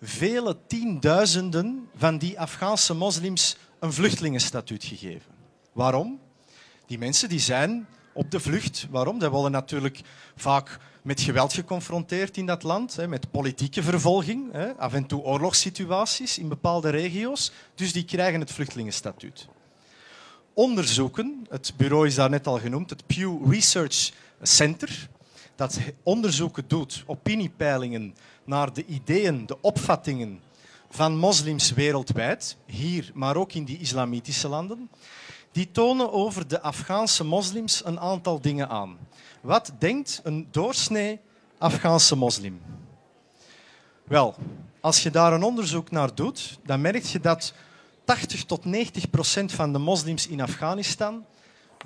vele tienduizenden van die Afghaanse moslims een vluchtelingenstatuut gegeven. Waarom? Die mensen die zijn op de vlucht. Waarom? Ze worden natuurlijk vaak met geweld geconfronteerd in dat land, met politieke vervolging, af en toe oorlogssituaties in bepaalde regio's. Dus die krijgen het vluchtelingenstatuut. Onderzoeken, het bureau is daar net al genoemd, het Pew Research Center, dat onderzoeken doet, opiniepeilingen naar de ideeën, de opvattingen van moslims wereldwijd, hier, maar ook in die islamitische landen die tonen over de Afghaanse moslims een aantal dingen aan. Wat denkt een doorsnee Afghaanse moslim? Wel, als je daar een onderzoek naar doet, dan merk je dat 80 tot 90 procent van de moslims in Afghanistan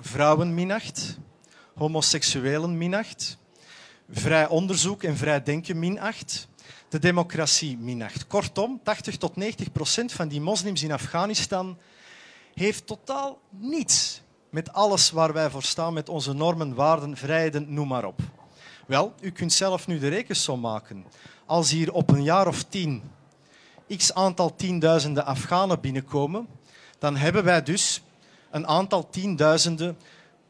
vrouwen minacht, homoseksuelen minacht, vrij onderzoek en vrij denken minacht, de democratie minacht. Kortom, 80 tot 90 procent van die moslims in Afghanistan heeft totaal niets met alles waar wij voor staan, met onze normen, waarden, vrijheden, noem maar op. Wel, u kunt zelf nu de rekensom maken. Als hier op een jaar of tien x aantal tienduizenden Afghanen binnenkomen, dan hebben wij dus een aantal tienduizenden,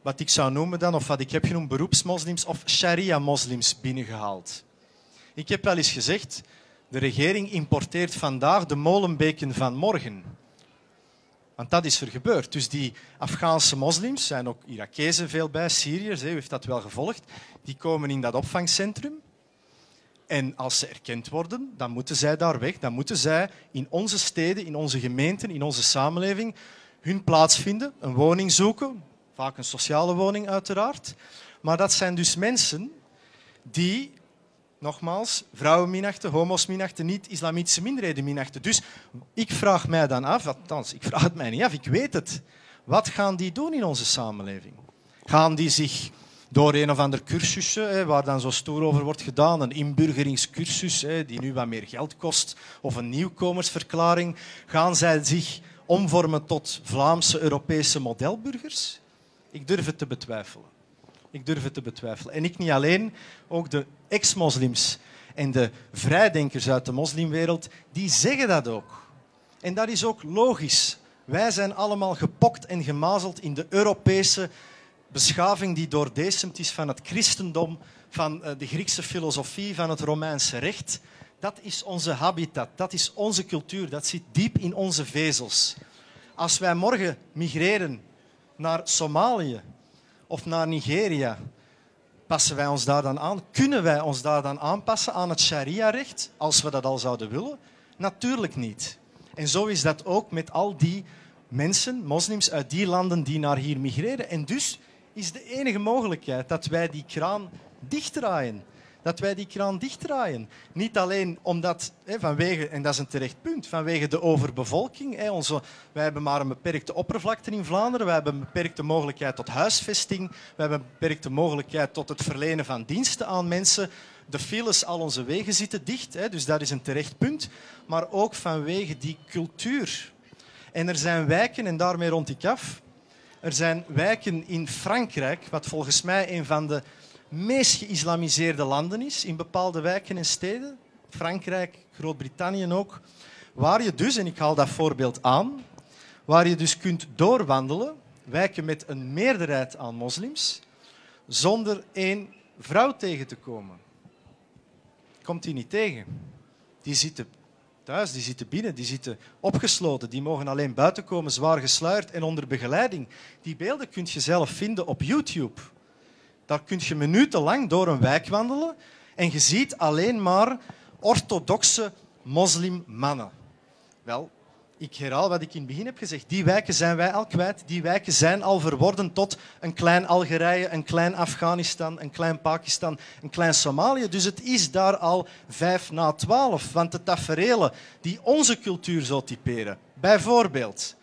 wat ik zou noemen dan, of wat ik heb genoemd, beroepsmoslims of sharia-moslims binnengehaald. Ik heb wel eens gezegd, de regering importeert vandaag de molenbeken van morgen. Want dat is er gebeurd. Dus die Afghaanse moslims, zijn ook Irakezen veel bij, Syriërs, u heeft dat wel gevolgd, die komen in dat opvangcentrum. En als ze erkend worden, dan moeten zij daar weg. Dan moeten zij in onze steden, in onze gemeenten, in onze samenleving hun plaats vinden, een woning zoeken. Vaak een sociale woning uiteraard. Maar dat zijn dus mensen die nogmaals, vrouwen minachten, homo's minachten, niet-islamitische minderheden minachten. Dus ik vraag mij dan af, althans, ik vraag het mij niet af, ik weet het. Wat gaan die doen in onze samenleving? Gaan die zich door een of ander cursusje, waar dan zo stoer over wordt gedaan, een inburgeringscursus die nu wat meer geld kost, of een nieuwkomersverklaring, gaan zij zich omvormen tot Vlaamse Europese modelburgers? Ik durf het te betwijfelen. Ik durf het te betwijfelen. En ik niet alleen, ook de ex-moslims en de vrijdenkers uit de moslimwereld, die zeggen dat ook. En dat is ook logisch. Wij zijn allemaal gepokt en gemazeld in de Europese beschaving die doordecemd is van het christendom, van eh, de Griekse filosofie, van het Romeinse recht. Dat is onze habitat, dat is onze cultuur, dat zit diep in onze vezels. Als wij morgen migreren naar Somalië, of naar Nigeria, passen wij ons daar dan aan? Kunnen wij ons daar dan aanpassen aan het sharia-recht, als we dat al zouden willen? Natuurlijk niet. En zo is dat ook met al die mensen, moslims uit die landen die naar hier migreren. En dus is de enige mogelijkheid dat wij die kraan dichtdraaien. Dat wij die kraan dichtdraaien. Niet alleen omdat, hè, vanwege, en dat is een terecht punt, vanwege de overbevolking. Hè, onze, wij hebben maar een beperkte oppervlakte in Vlaanderen. Wij hebben een beperkte mogelijkheid tot huisvesting. We hebben een beperkte mogelijkheid tot het verlenen van diensten aan mensen. De files, al onze wegen zitten dicht, hè, dus dat is een terecht punt. Maar ook vanwege die cultuur. En er zijn wijken, en daarmee rond ik af, er zijn wijken in Frankrijk, wat volgens mij een van de meest geïslamiseerde landen is, in bepaalde wijken en steden. Frankrijk, Groot-Brittannië ook. Waar je dus, en ik haal dat voorbeeld aan, waar je dus kunt doorwandelen, wijken met een meerderheid aan moslims, zonder één vrouw tegen te komen. Komt die niet tegen. Die zitten thuis, die zitten binnen, die zitten opgesloten. Die mogen alleen buiten komen, zwaar gesluierd en onder begeleiding. Die beelden kun je zelf vinden op YouTube. Daar kun je minutenlang door een wijk wandelen en je ziet alleen maar orthodoxe moslimmannen. Wel, ik herhaal wat ik in het begin heb gezegd. Die wijken zijn wij al kwijt. Die wijken zijn al verworden tot een klein Algerije, een klein Afghanistan, een klein Pakistan, een klein Somalië. Dus het is daar al vijf na twaalf. Want de taferelen die onze cultuur zo typeren, bijvoorbeeld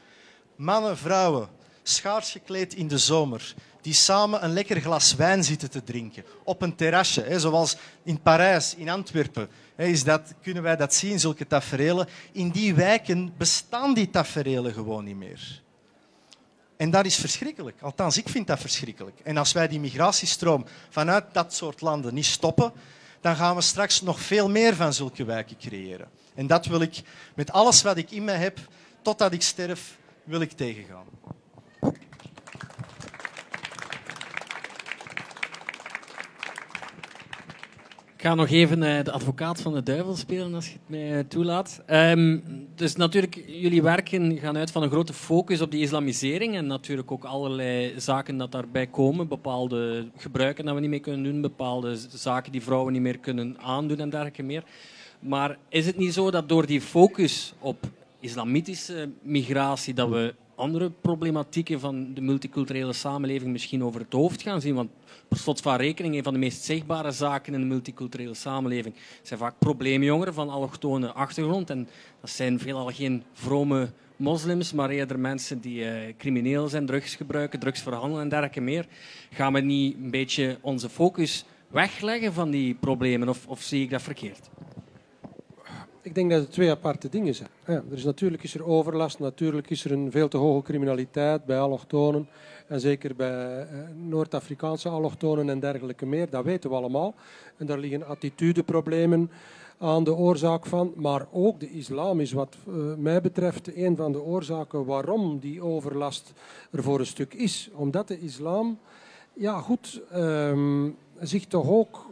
mannen, vrouwen, schaars gekleed in de zomer, die samen een lekker glas wijn zitten te drinken op een terrasje, zoals in Parijs, in Antwerpen. Is dat, kunnen wij dat zien, zulke taferelen? In die wijken bestaan die taferelen gewoon niet meer. En dat is verschrikkelijk. Althans, ik vind dat verschrikkelijk. En als wij die migratiestroom vanuit dat soort landen niet stoppen, dan gaan we straks nog veel meer van zulke wijken creëren. En dat wil ik met alles wat ik in mij heb, totdat ik sterf, wil ik tegengaan. Ik ga nog even eh, de advocaat van de duivel spelen, als je het mij eh, toelaat. Um, dus natuurlijk, jullie werken gaan uit van een grote focus op die islamisering en natuurlijk ook allerlei zaken dat daarbij komen. Bepaalde gebruiken dat we niet meer kunnen doen, bepaalde zaken die vrouwen niet meer kunnen aandoen en dergelijke meer. Maar is het niet zo dat door die focus op islamitische migratie, dat we andere problematieken van de multiculturele samenleving misschien over het hoofd gaan zien? Want per slot van rekening, een van de meest zichtbare zaken in de multiculturele samenleving zijn vaak probleemjongeren van allochtone achtergrond. En dat zijn veelal geen vrome moslims, maar eerder mensen die uh, crimineel zijn, drugs gebruiken, drugs verhandelen en dergelijke meer. Gaan we niet een beetje onze focus wegleggen van die problemen, of, of zie ik dat verkeerd? Ik denk dat het twee aparte dingen zijn. Ja, er is, natuurlijk is er overlast, natuurlijk is er een veel te hoge criminaliteit bij allochtonen. En zeker bij eh, Noord-Afrikaanse allochtonen en dergelijke meer. Dat weten we allemaal. En daar liggen attitudeproblemen aan de oorzaak van. Maar ook de islam is wat uh, mij betreft een van de oorzaken waarom die overlast er voor een stuk is. Omdat de islam ja, goed, uh, zich toch ook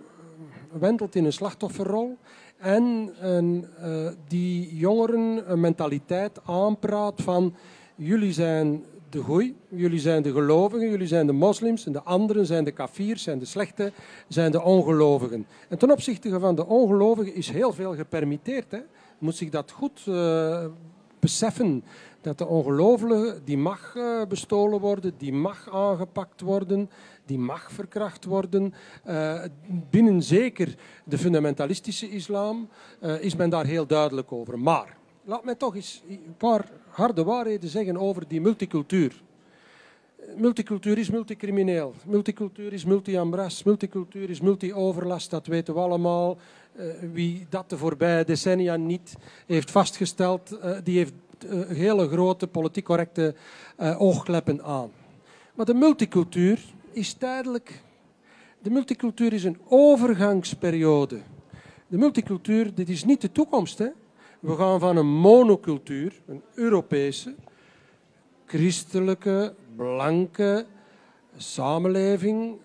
wentelt in een slachtofferrol. En uh, die jongeren een mentaliteit aanpraat van jullie zijn de goeie, jullie zijn de gelovigen, jullie zijn de moslims en de anderen zijn de kafirs, zijn de slechte, zijn de ongelovigen. En ten opzichte van de ongelovigen is heel veel gepermitteerd. Hè. Moet zich dat goed uh, beseffen dat de ongelovige die mag uh, bestolen worden, die mag aangepakt worden, die mag verkracht worden. Uh, binnen zeker de fundamentalistische islam uh, is men daar heel duidelijk over. Maar laat mij toch eens een paar harde waarheden zeggen over die multicultuur. Multicultuur is multicrimineel, multicultuur is multi-ambras, multicultuur is multi-overlast, dat weten we allemaal. Uh, wie dat de voorbije decennia niet heeft vastgesteld, die heeft hele grote politiek correcte oogkleppen aan. Maar de multicultuur is tijdelijk. De multicultuur is een overgangsperiode. De multicultuur, dit is niet de toekomst. Hè? We gaan van een monocultuur, een Europese, christelijke, blanke samenleving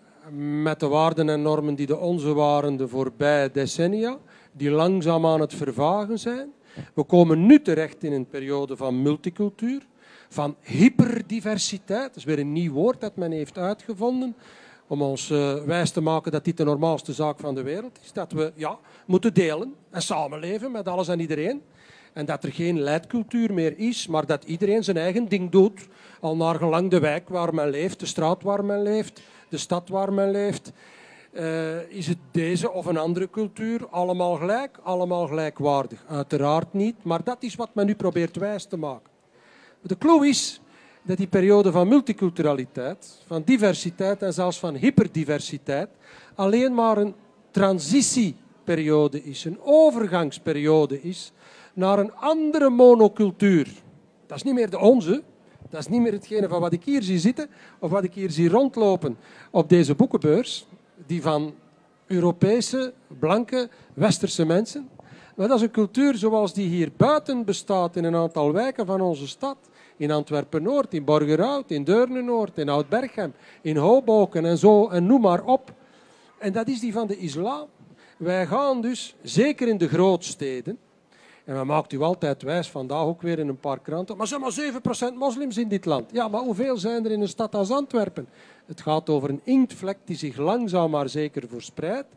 met de waarden en normen die de onze waren de voorbije decennia, die langzaam aan het vervagen zijn. We komen nu terecht in een periode van multicultuur, van hyperdiversiteit. Dat is weer een nieuw woord dat men heeft uitgevonden om ons uh, wijs te maken dat dit de normaalste zaak van de wereld is. Dat we ja, moeten delen en samenleven met alles en iedereen. En dat er geen leidcultuur meer is, maar dat iedereen zijn eigen ding doet. Al naar gelang de wijk waar men leeft, de straat waar men leeft, de stad waar men leeft. Uh, is het deze of een andere cultuur? Allemaal gelijk, allemaal gelijkwaardig? Uiteraard niet, maar dat is wat men nu probeert wijs te maken. De clue is dat die periode van multiculturaliteit, van diversiteit en zelfs van hyperdiversiteit alleen maar een transitieperiode is, een overgangsperiode is naar een andere monocultuur. Dat is niet meer de onze, dat is niet meer hetgene van wat ik hier zie zitten of wat ik hier zie rondlopen op deze boekenbeurs, die van Europese, blanke, westerse mensen. Maar dat is een cultuur zoals die hier buiten bestaat in een aantal wijken van onze stad. In Antwerpen-Noord, in Borgerhout, in Deurne-Noord, in Oud-Berchem, in Hoboken en zo, en noem maar op. En dat is die van de islam. Wij gaan dus, zeker in de grootsteden, en we maakt u altijd wijs, vandaag ook weer in een paar kranten, maar zijn maar 7% moslims in dit land. Ja, maar hoeveel zijn er in een stad als Antwerpen? Het gaat over een inktvlek die zich langzaam maar zeker verspreidt.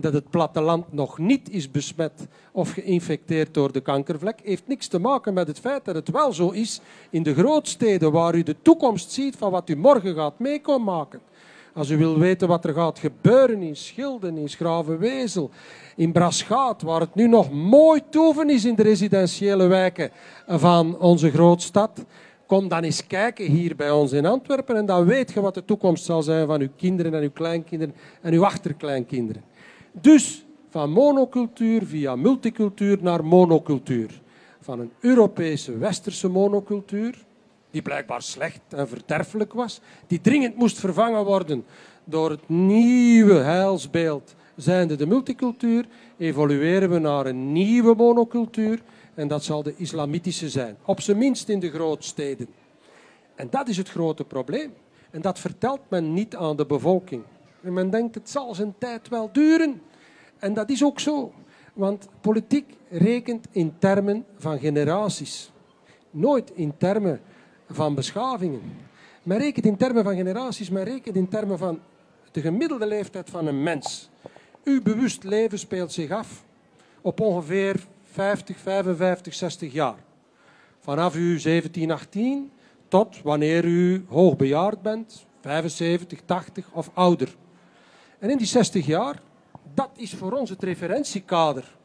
Dat het platteland nog niet is besmet of geïnfecteerd door de kankervlek, heeft niks te maken met het feit dat het wel zo is in de grootsteden waar u de toekomst ziet van wat u morgen gaat maken. Als u wil weten wat er gaat gebeuren in Schilden, in Schravenwezel, in Braschaat, waar het nu nog mooi toeven is in de residentiële wijken van onze grootstad, kom dan eens kijken hier bij ons in Antwerpen en dan weet je wat de toekomst zal zijn van uw kinderen en uw kleinkinderen en uw achterkleinkinderen. Dus van monocultuur via multicultuur naar monocultuur. Van een Europese westerse monocultuur die blijkbaar slecht en verderfelijk was, die dringend moest vervangen worden door het nieuwe heilsbeeld, zijnde de multicultuur, evolueren we naar een nieuwe monocultuur en dat zal de islamitische zijn, op zijn minst in de grootsteden. En dat is het grote probleem. En dat vertelt men niet aan de bevolking. En men denkt, het zal zijn tijd wel duren. En dat is ook zo. Want politiek rekent in termen van generaties. Nooit in termen van beschavingen. Men rekent in termen van generaties, men rekent in termen van de gemiddelde leeftijd van een mens. Uw bewust leven speelt zich af op ongeveer 50, 55, 60 jaar. Vanaf u 17, 18 tot wanneer u hoogbejaard bent, 75, 80 of ouder. En in die 60 jaar, dat is voor ons het referentiekader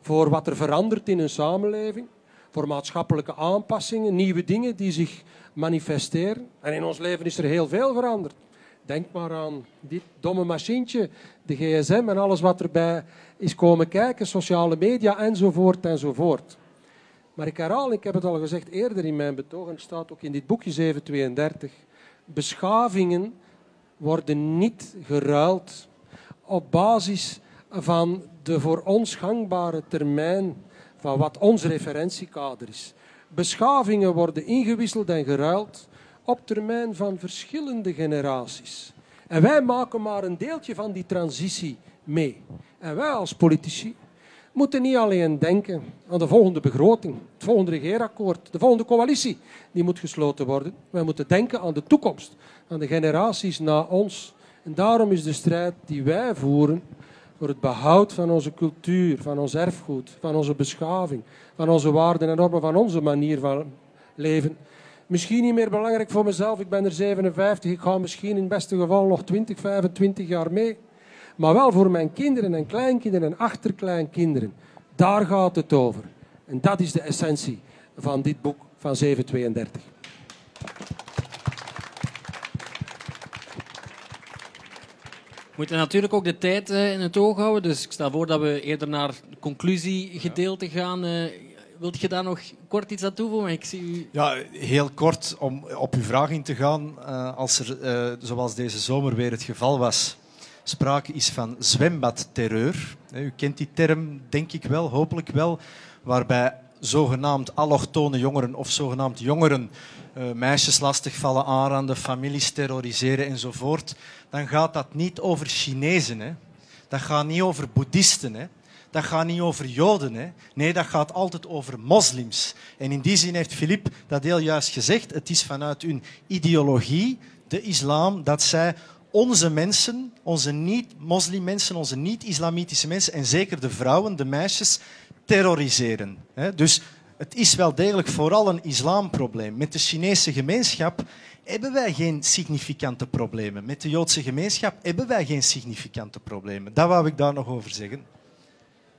voor wat er verandert in een samenleving, voor maatschappelijke aanpassingen, nieuwe dingen die zich manifesteren. En in ons leven is er heel veel veranderd. Denk maar aan dit domme machientje, de gsm en alles wat erbij is komen kijken, sociale media enzovoort enzovoort. Maar ik herhaal, ik heb het al gezegd eerder in mijn betoog, en het staat ook in dit boekje 732. Beschavingen worden niet geruild op basis van de voor ons gangbare termijn van wat ons referentiekader is. Beschavingen worden ingewisseld en geruild op termijn van verschillende generaties. En wij maken maar een deeltje van die transitie mee. En wij als politici moeten niet alleen denken aan de volgende begroting, het volgende regeerakkoord, de volgende coalitie die moet gesloten worden. Wij moeten denken aan de toekomst, aan de generaties na ons. En daarom is de strijd die wij voeren voor het behoud van onze cultuur, van ons erfgoed, van onze beschaving, van onze waarden en normen, van onze manier van leven. Misschien niet meer belangrijk voor mezelf, ik ben er 57, ik ga misschien in het beste geval nog 20, 25 jaar mee. Maar wel voor mijn kinderen en kleinkinderen en achterkleinkinderen. Daar gaat het over. En dat is de essentie van dit boek van 732. Moeten natuurlijk ook de tijd uh, in het oog houden. Dus ik stel voor dat we eerder naar het conclusiegedeelte gaan. Uh, wilt je daar nog kort iets aan toevoegen? Ik zie u... Ja, heel kort om op uw vraag in te gaan. Uh, als er, zoals deze zomer weer het geval was, sprake is van zwembadterreur. U kent die term, denk ik wel, hopelijk wel, waarbij zogenaamd allochtone jongeren of zogenaamd jongeren uh, meisjes lastigvallen, aanranden, families terroriseren enzovoort, dan gaat dat niet over Chinezen. Hè. Dat gaat niet over boeddhisten. Hè. Dat gaat niet over Joden. Hè. Nee, dat gaat altijd over moslims. En in die zin heeft Filip dat heel juist gezegd. Het is vanuit hun ideologie, de islam, dat zij onze mensen, onze niet-moslimmensen, onze niet-islamitische mensen en zeker de vrouwen, de meisjes, terroriseren. Dus het is wel degelijk vooral een islamprobleem. Met de Chinese gemeenschap hebben wij geen significante problemen. Met de Joodse gemeenschap hebben wij geen significante problemen. Dat wou ik daar nog over zeggen.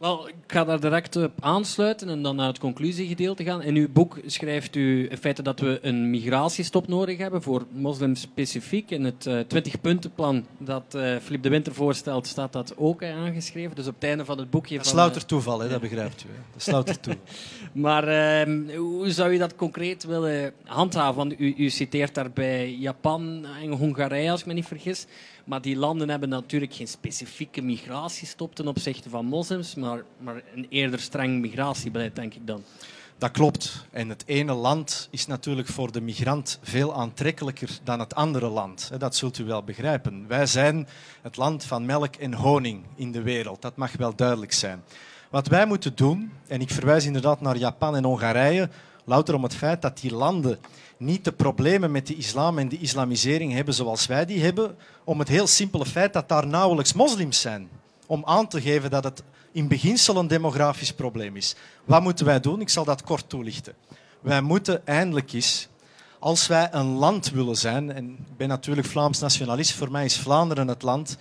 Wel, ik ga daar direct op aansluiten en dan naar het conclusiegedeelte gaan. In uw boek schrijft u in feite dat we een migratiestop nodig hebben voor moslims specifiek. In het uh, eh, 20-puntenplan dat uh, Philippe de Winter voorstelt, staat dat ook aangeschreven. Dus op het einde van het boekje... Dat is louter toeval, hè, dat begrijpt u. Hè. Dat is louter toeval. maar uh, hoe zou je dat concreet willen handhaven? Want u, u citeert daarbij Japan en Hongarije, als ik me niet vergis. Maar die landen hebben natuurlijk geen specifieke migratiestop ten opzichte van moslims, maar, maar een eerder streng migratiebeleid, denk ik dan. Dat klopt. En het ene land is natuurlijk voor de migrant veel aantrekkelijker dan het andere land. Dat zult u wel begrijpen. Wij zijn het land van melk en honing in de wereld. Dat mag wel duidelijk zijn. Wat wij moeten doen, en ik verwijs inderdaad naar Japan en Hongarije, louter om het feit dat die landen niet de problemen met de islam en de islamisering hebben zoals wij die hebben, om het heel simpele feit dat daar nauwelijks moslims zijn. Om aan te geven dat het in beginsel een demografisch probleem is. Wat moeten wij doen? Ik zal dat kort toelichten. Wij moeten eindelijk eens, als wij een land willen zijn, en ik ben natuurlijk Vlaams nationalist, voor mij is Vlaanderen het land,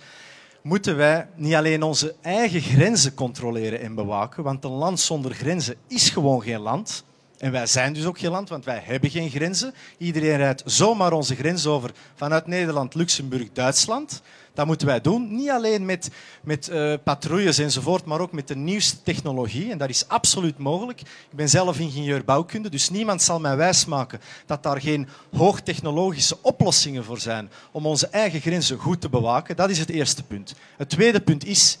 moeten wij niet alleen onze eigen grenzen controleren en bewaken, want een land zonder grenzen is gewoon geen land. En wij zijn dus ook geen land, want wij hebben geen grenzen. Iedereen rijdt zomaar onze grens over vanuit Nederland, Luxemburg, Duitsland. Dat moeten wij doen. Niet alleen met, met uh, patrouilles enzovoort, maar ook met de nieuwste technologie. En dat is absoluut mogelijk. Ik ben zelf ingenieur bouwkunde, dus niemand zal mij wijsmaken dat daar geen hoogtechnologische oplossingen voor zijn om onze eigen grenzen goed te bewaken. Dat is het eerste punt. Het tweede punt is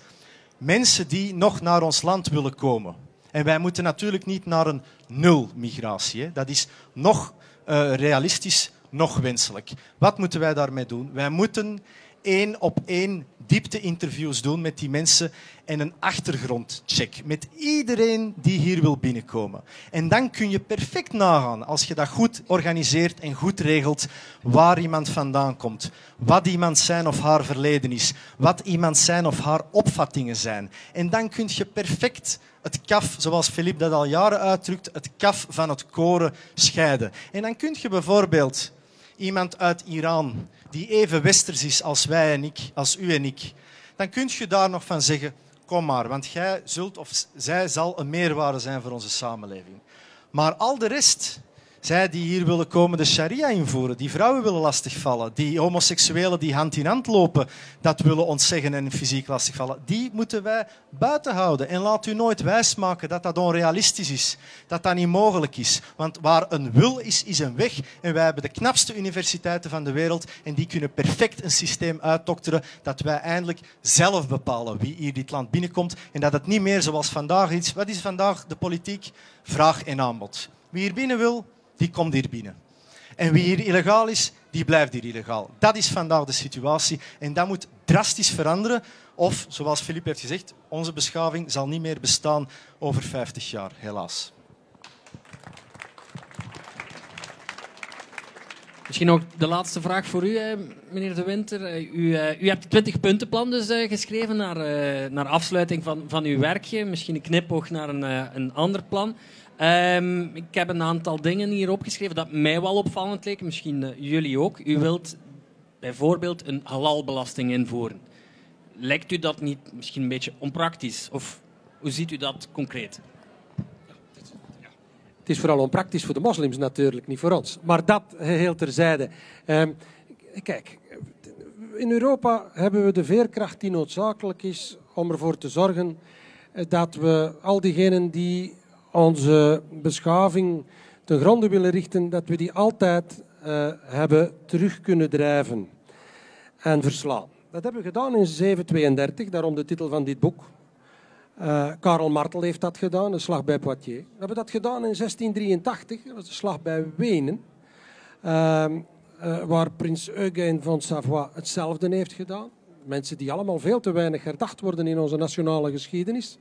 mensen die nog naar ons land willen komen. En wij moeten natuurlijk niet naar een nul migratie. Dat is nog uh, realistisch, nog wenselijk. Wat moeten wij daarmee doen? Wij moeten één op één diepte-interviews doen met die mensen en een achtergrondcheck met iedereen die hier wil binnenkomen. En dan kun je perfect nagaan, als je dat goed organiseert en goed regelt, waar iemand vandaan komt, wat iemand zijn of haar verleden is, wat iemand zijn of haar opvattingen zijn. En dan kun je perfect het kaf, zoals Philippe dat al jaren uitdrukt, het kaf van het koren scheiden. En dan kun je bijvoorbeeld iemand uit Iran, die even westers is als wij en ik, als u en ik, dan kun je daar nog van zeggen, kom maar, want jij zult of zij zal een meerwaarde zijn voor onze samenleving. Maar al de rest, zij die hier willen komen de sharia invoeren, die vrouwen willen lastigvallen, die homoseksuelen die hand in hand lopen, dat willen ontzeggen en fysiek lastigvallen, die moeten wij buiten houden. En laat u nooit wijsmaken dat dat onrealistisch is, dat dat niet mogelijk is. Want waar een wil is, is een weg. En wij hebben de knapste universiteiten van de wereld en die kunnen perfect een systeem uitdokteren dat wij eindelijk zelf bepalen wie hier dit land binnenkomt en dat het niet meer zoals vandaag is. Wat is vandaag de politiek? Vraag en aanbod. Wie hier binnen wil, die komt hier binnen. En wie hier illegaal is, die blijft hier illegaal. Dat is vandaag de situatie en dat moet drastisch veranderen. Of, zoals Filip heeft gezegd, onze beschaving zal niet meer bestaan over 50 jaar, helaas. Misschien nog de laatste vraag voor u, meneer De Winter. Eh, u, eh, u hebt het 20-puntenplan dus eh, geschreven naar, naar afsluiting van, van uw werkje. Misschien een knipoog naar een, een ander plan. Um, ik heb een aantal dingen hier opgeschreven dat mij wel opvallend leken, misschien uh, jullie ook. U wilt bijvoorbeeld een halalbelasting invoeren. Lijkt u dat niet misschien een beetje onpraktisch? Of hoe ziet u dat concreet? Het is vooral onpraktisch voor de moslims natuurlijk, niet voor ons. Maar dat heel terzijde. Um, kijk, in Europa hebben we de veerkracht die noodzakelijk is om ervoor te zorgen dat we al diegenen die onze beschaving ten gronde willen richten, dat we die altijd uh, hebben terug kunnen drijven en verslaan. Dat hebben we gedaan in 732, daarom de titel van dit boek. Uh, Karel Martel heeft dat gedaan, de slag bij Poitiers. We hebben dat gedaan in 1683, dat was de slag bij Wenen. Uh, waar prins Eugen van Savoie hetzelfde heeft gedaan. Mensen die allemaal veel te weinig herdacht worden in onze nationale geschiedenis.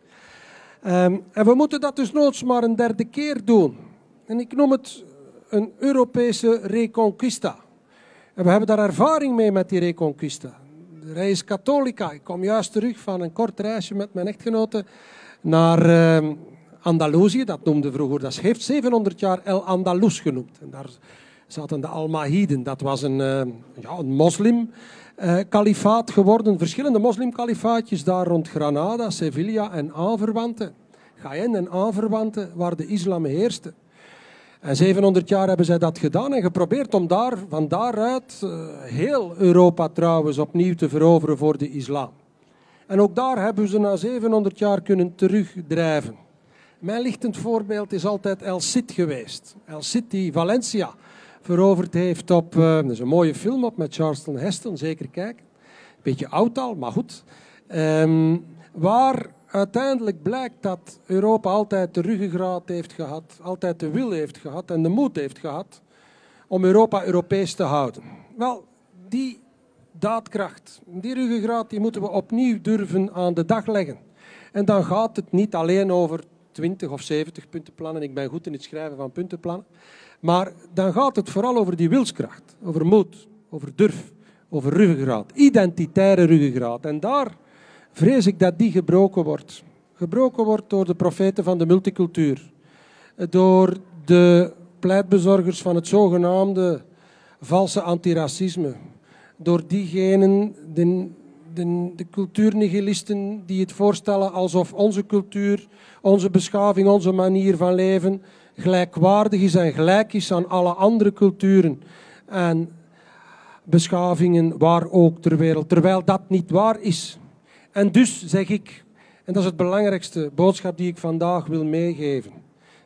Um, en we moeten dat dus noods maar een derde keer doen. En ik noem het een Europese reconquista. En we hebben daar ervaring mee met die reconquista. De reis Catholica. Ik kom juist terug van een kort reisje met mijn echtgenote naar uh, Andalusië. Dat noemde vroeger, dat heeft 700 jaar El Andalus genoemd. En daar zaten de Almahiden. Dat was een, uh, ja, een moslimkalifaat geworden. Verschillende moslimkalifaatjes daar rond Granada, Sevilla en aanverwanten. Jaén en aanverwanten, waar de islam heerste. En 700 jaar hebben zij dat gedaan en geprobeerd om daar, van daaruit uh, heel Europa trouwens opnieuw te veroveren voor de islam. En ook daar hebben ze na 700 jaar kunnen terugdrijven. Mijn lichtend voorbeeld is altijd El Cid geweest. El die Valencia veroverd heeft op... Uh, dat is een mooie film op met Charleston Heston, zeker kijken. Beetje oud al, maar goed. Um, waar uiteindelijk blijkt dat Europa altijd de ruggengraat heeft gehad, altijd de wil heeft gehad en de moed heeft gehad om Europa Europees te houden. Wel, die daadkracht, die ruggengraat, die moeten we opnieuw durven aan de dag leggen. En dan gaat het niet alleen over 20 of 70 puntenplannen. Ik ben goed in het schrijven van puntenplannen. Maar dan gaat het vooral over die wilskracht, over moed, over durf, over ruggengraat, identitaire ruggengraat. En daar vrees ik dat die gebroken wordt. Gebroken wordt door de profeten van de multicultuur. Door de pleitbezorgers van het zogenaamde valse antiracisme. Door diegenen, de, de, de cultuurnihilisten die het voorstellen alsof onze cultuur, onze beschaving, onze manier van leven gelijkwaardig is en gelijk is aan alle andere culturen en beschavingen waar ook ter wereld. Terwijl dat niet waar is. En dus zeg ik, en dat is het belangrijkste boodschap die ik vandaag wil meegeven.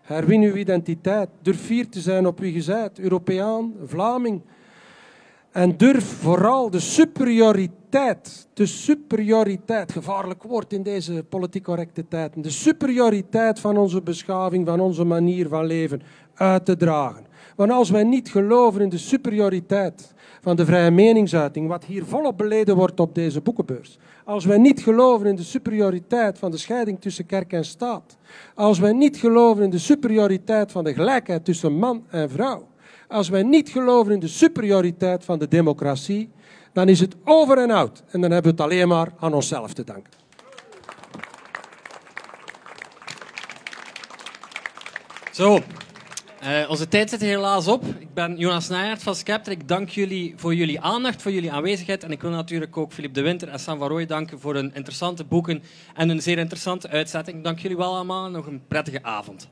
Herwin uw identiteit. Durf fier te zijn op wie je bent. Europeaan, Vlaming. En durf vooral de superioriteit, de superioriteit, gevaarlijk woord in deze politiek correcte tijden, de superioriteit van onze beschaving, van onze manier van leven uit te dragen. Want als wij niet geloven in de superioriteit van de vrije meningsuiting, wat hier volop beleden wordt op deze boekenbeurs, als wij niet geloven in de superioriteit van de scheiding tussen kerk en staat, als wij niet geloven in de superioriteit van de gelijkheid tussen man en vrouw, als wij niet geloven in de superioriteit van de democratie, dan is het over en out. En dan hebben we het alleen maar aan onszelf te danken. Zo, uh, onze tijd zit helaas op. Ik ben Jonas Nijert van Scepter. Ik dank jullie voor jullie aandacht, voor jullie aanwezigheid. En ik wil natuurlijk ook Philippe de Winter en Sam van Rooij danken voor hun interessante boeken en een zeer interessante uitzetting. Dank jullie wel allemaal nog een prettige avond.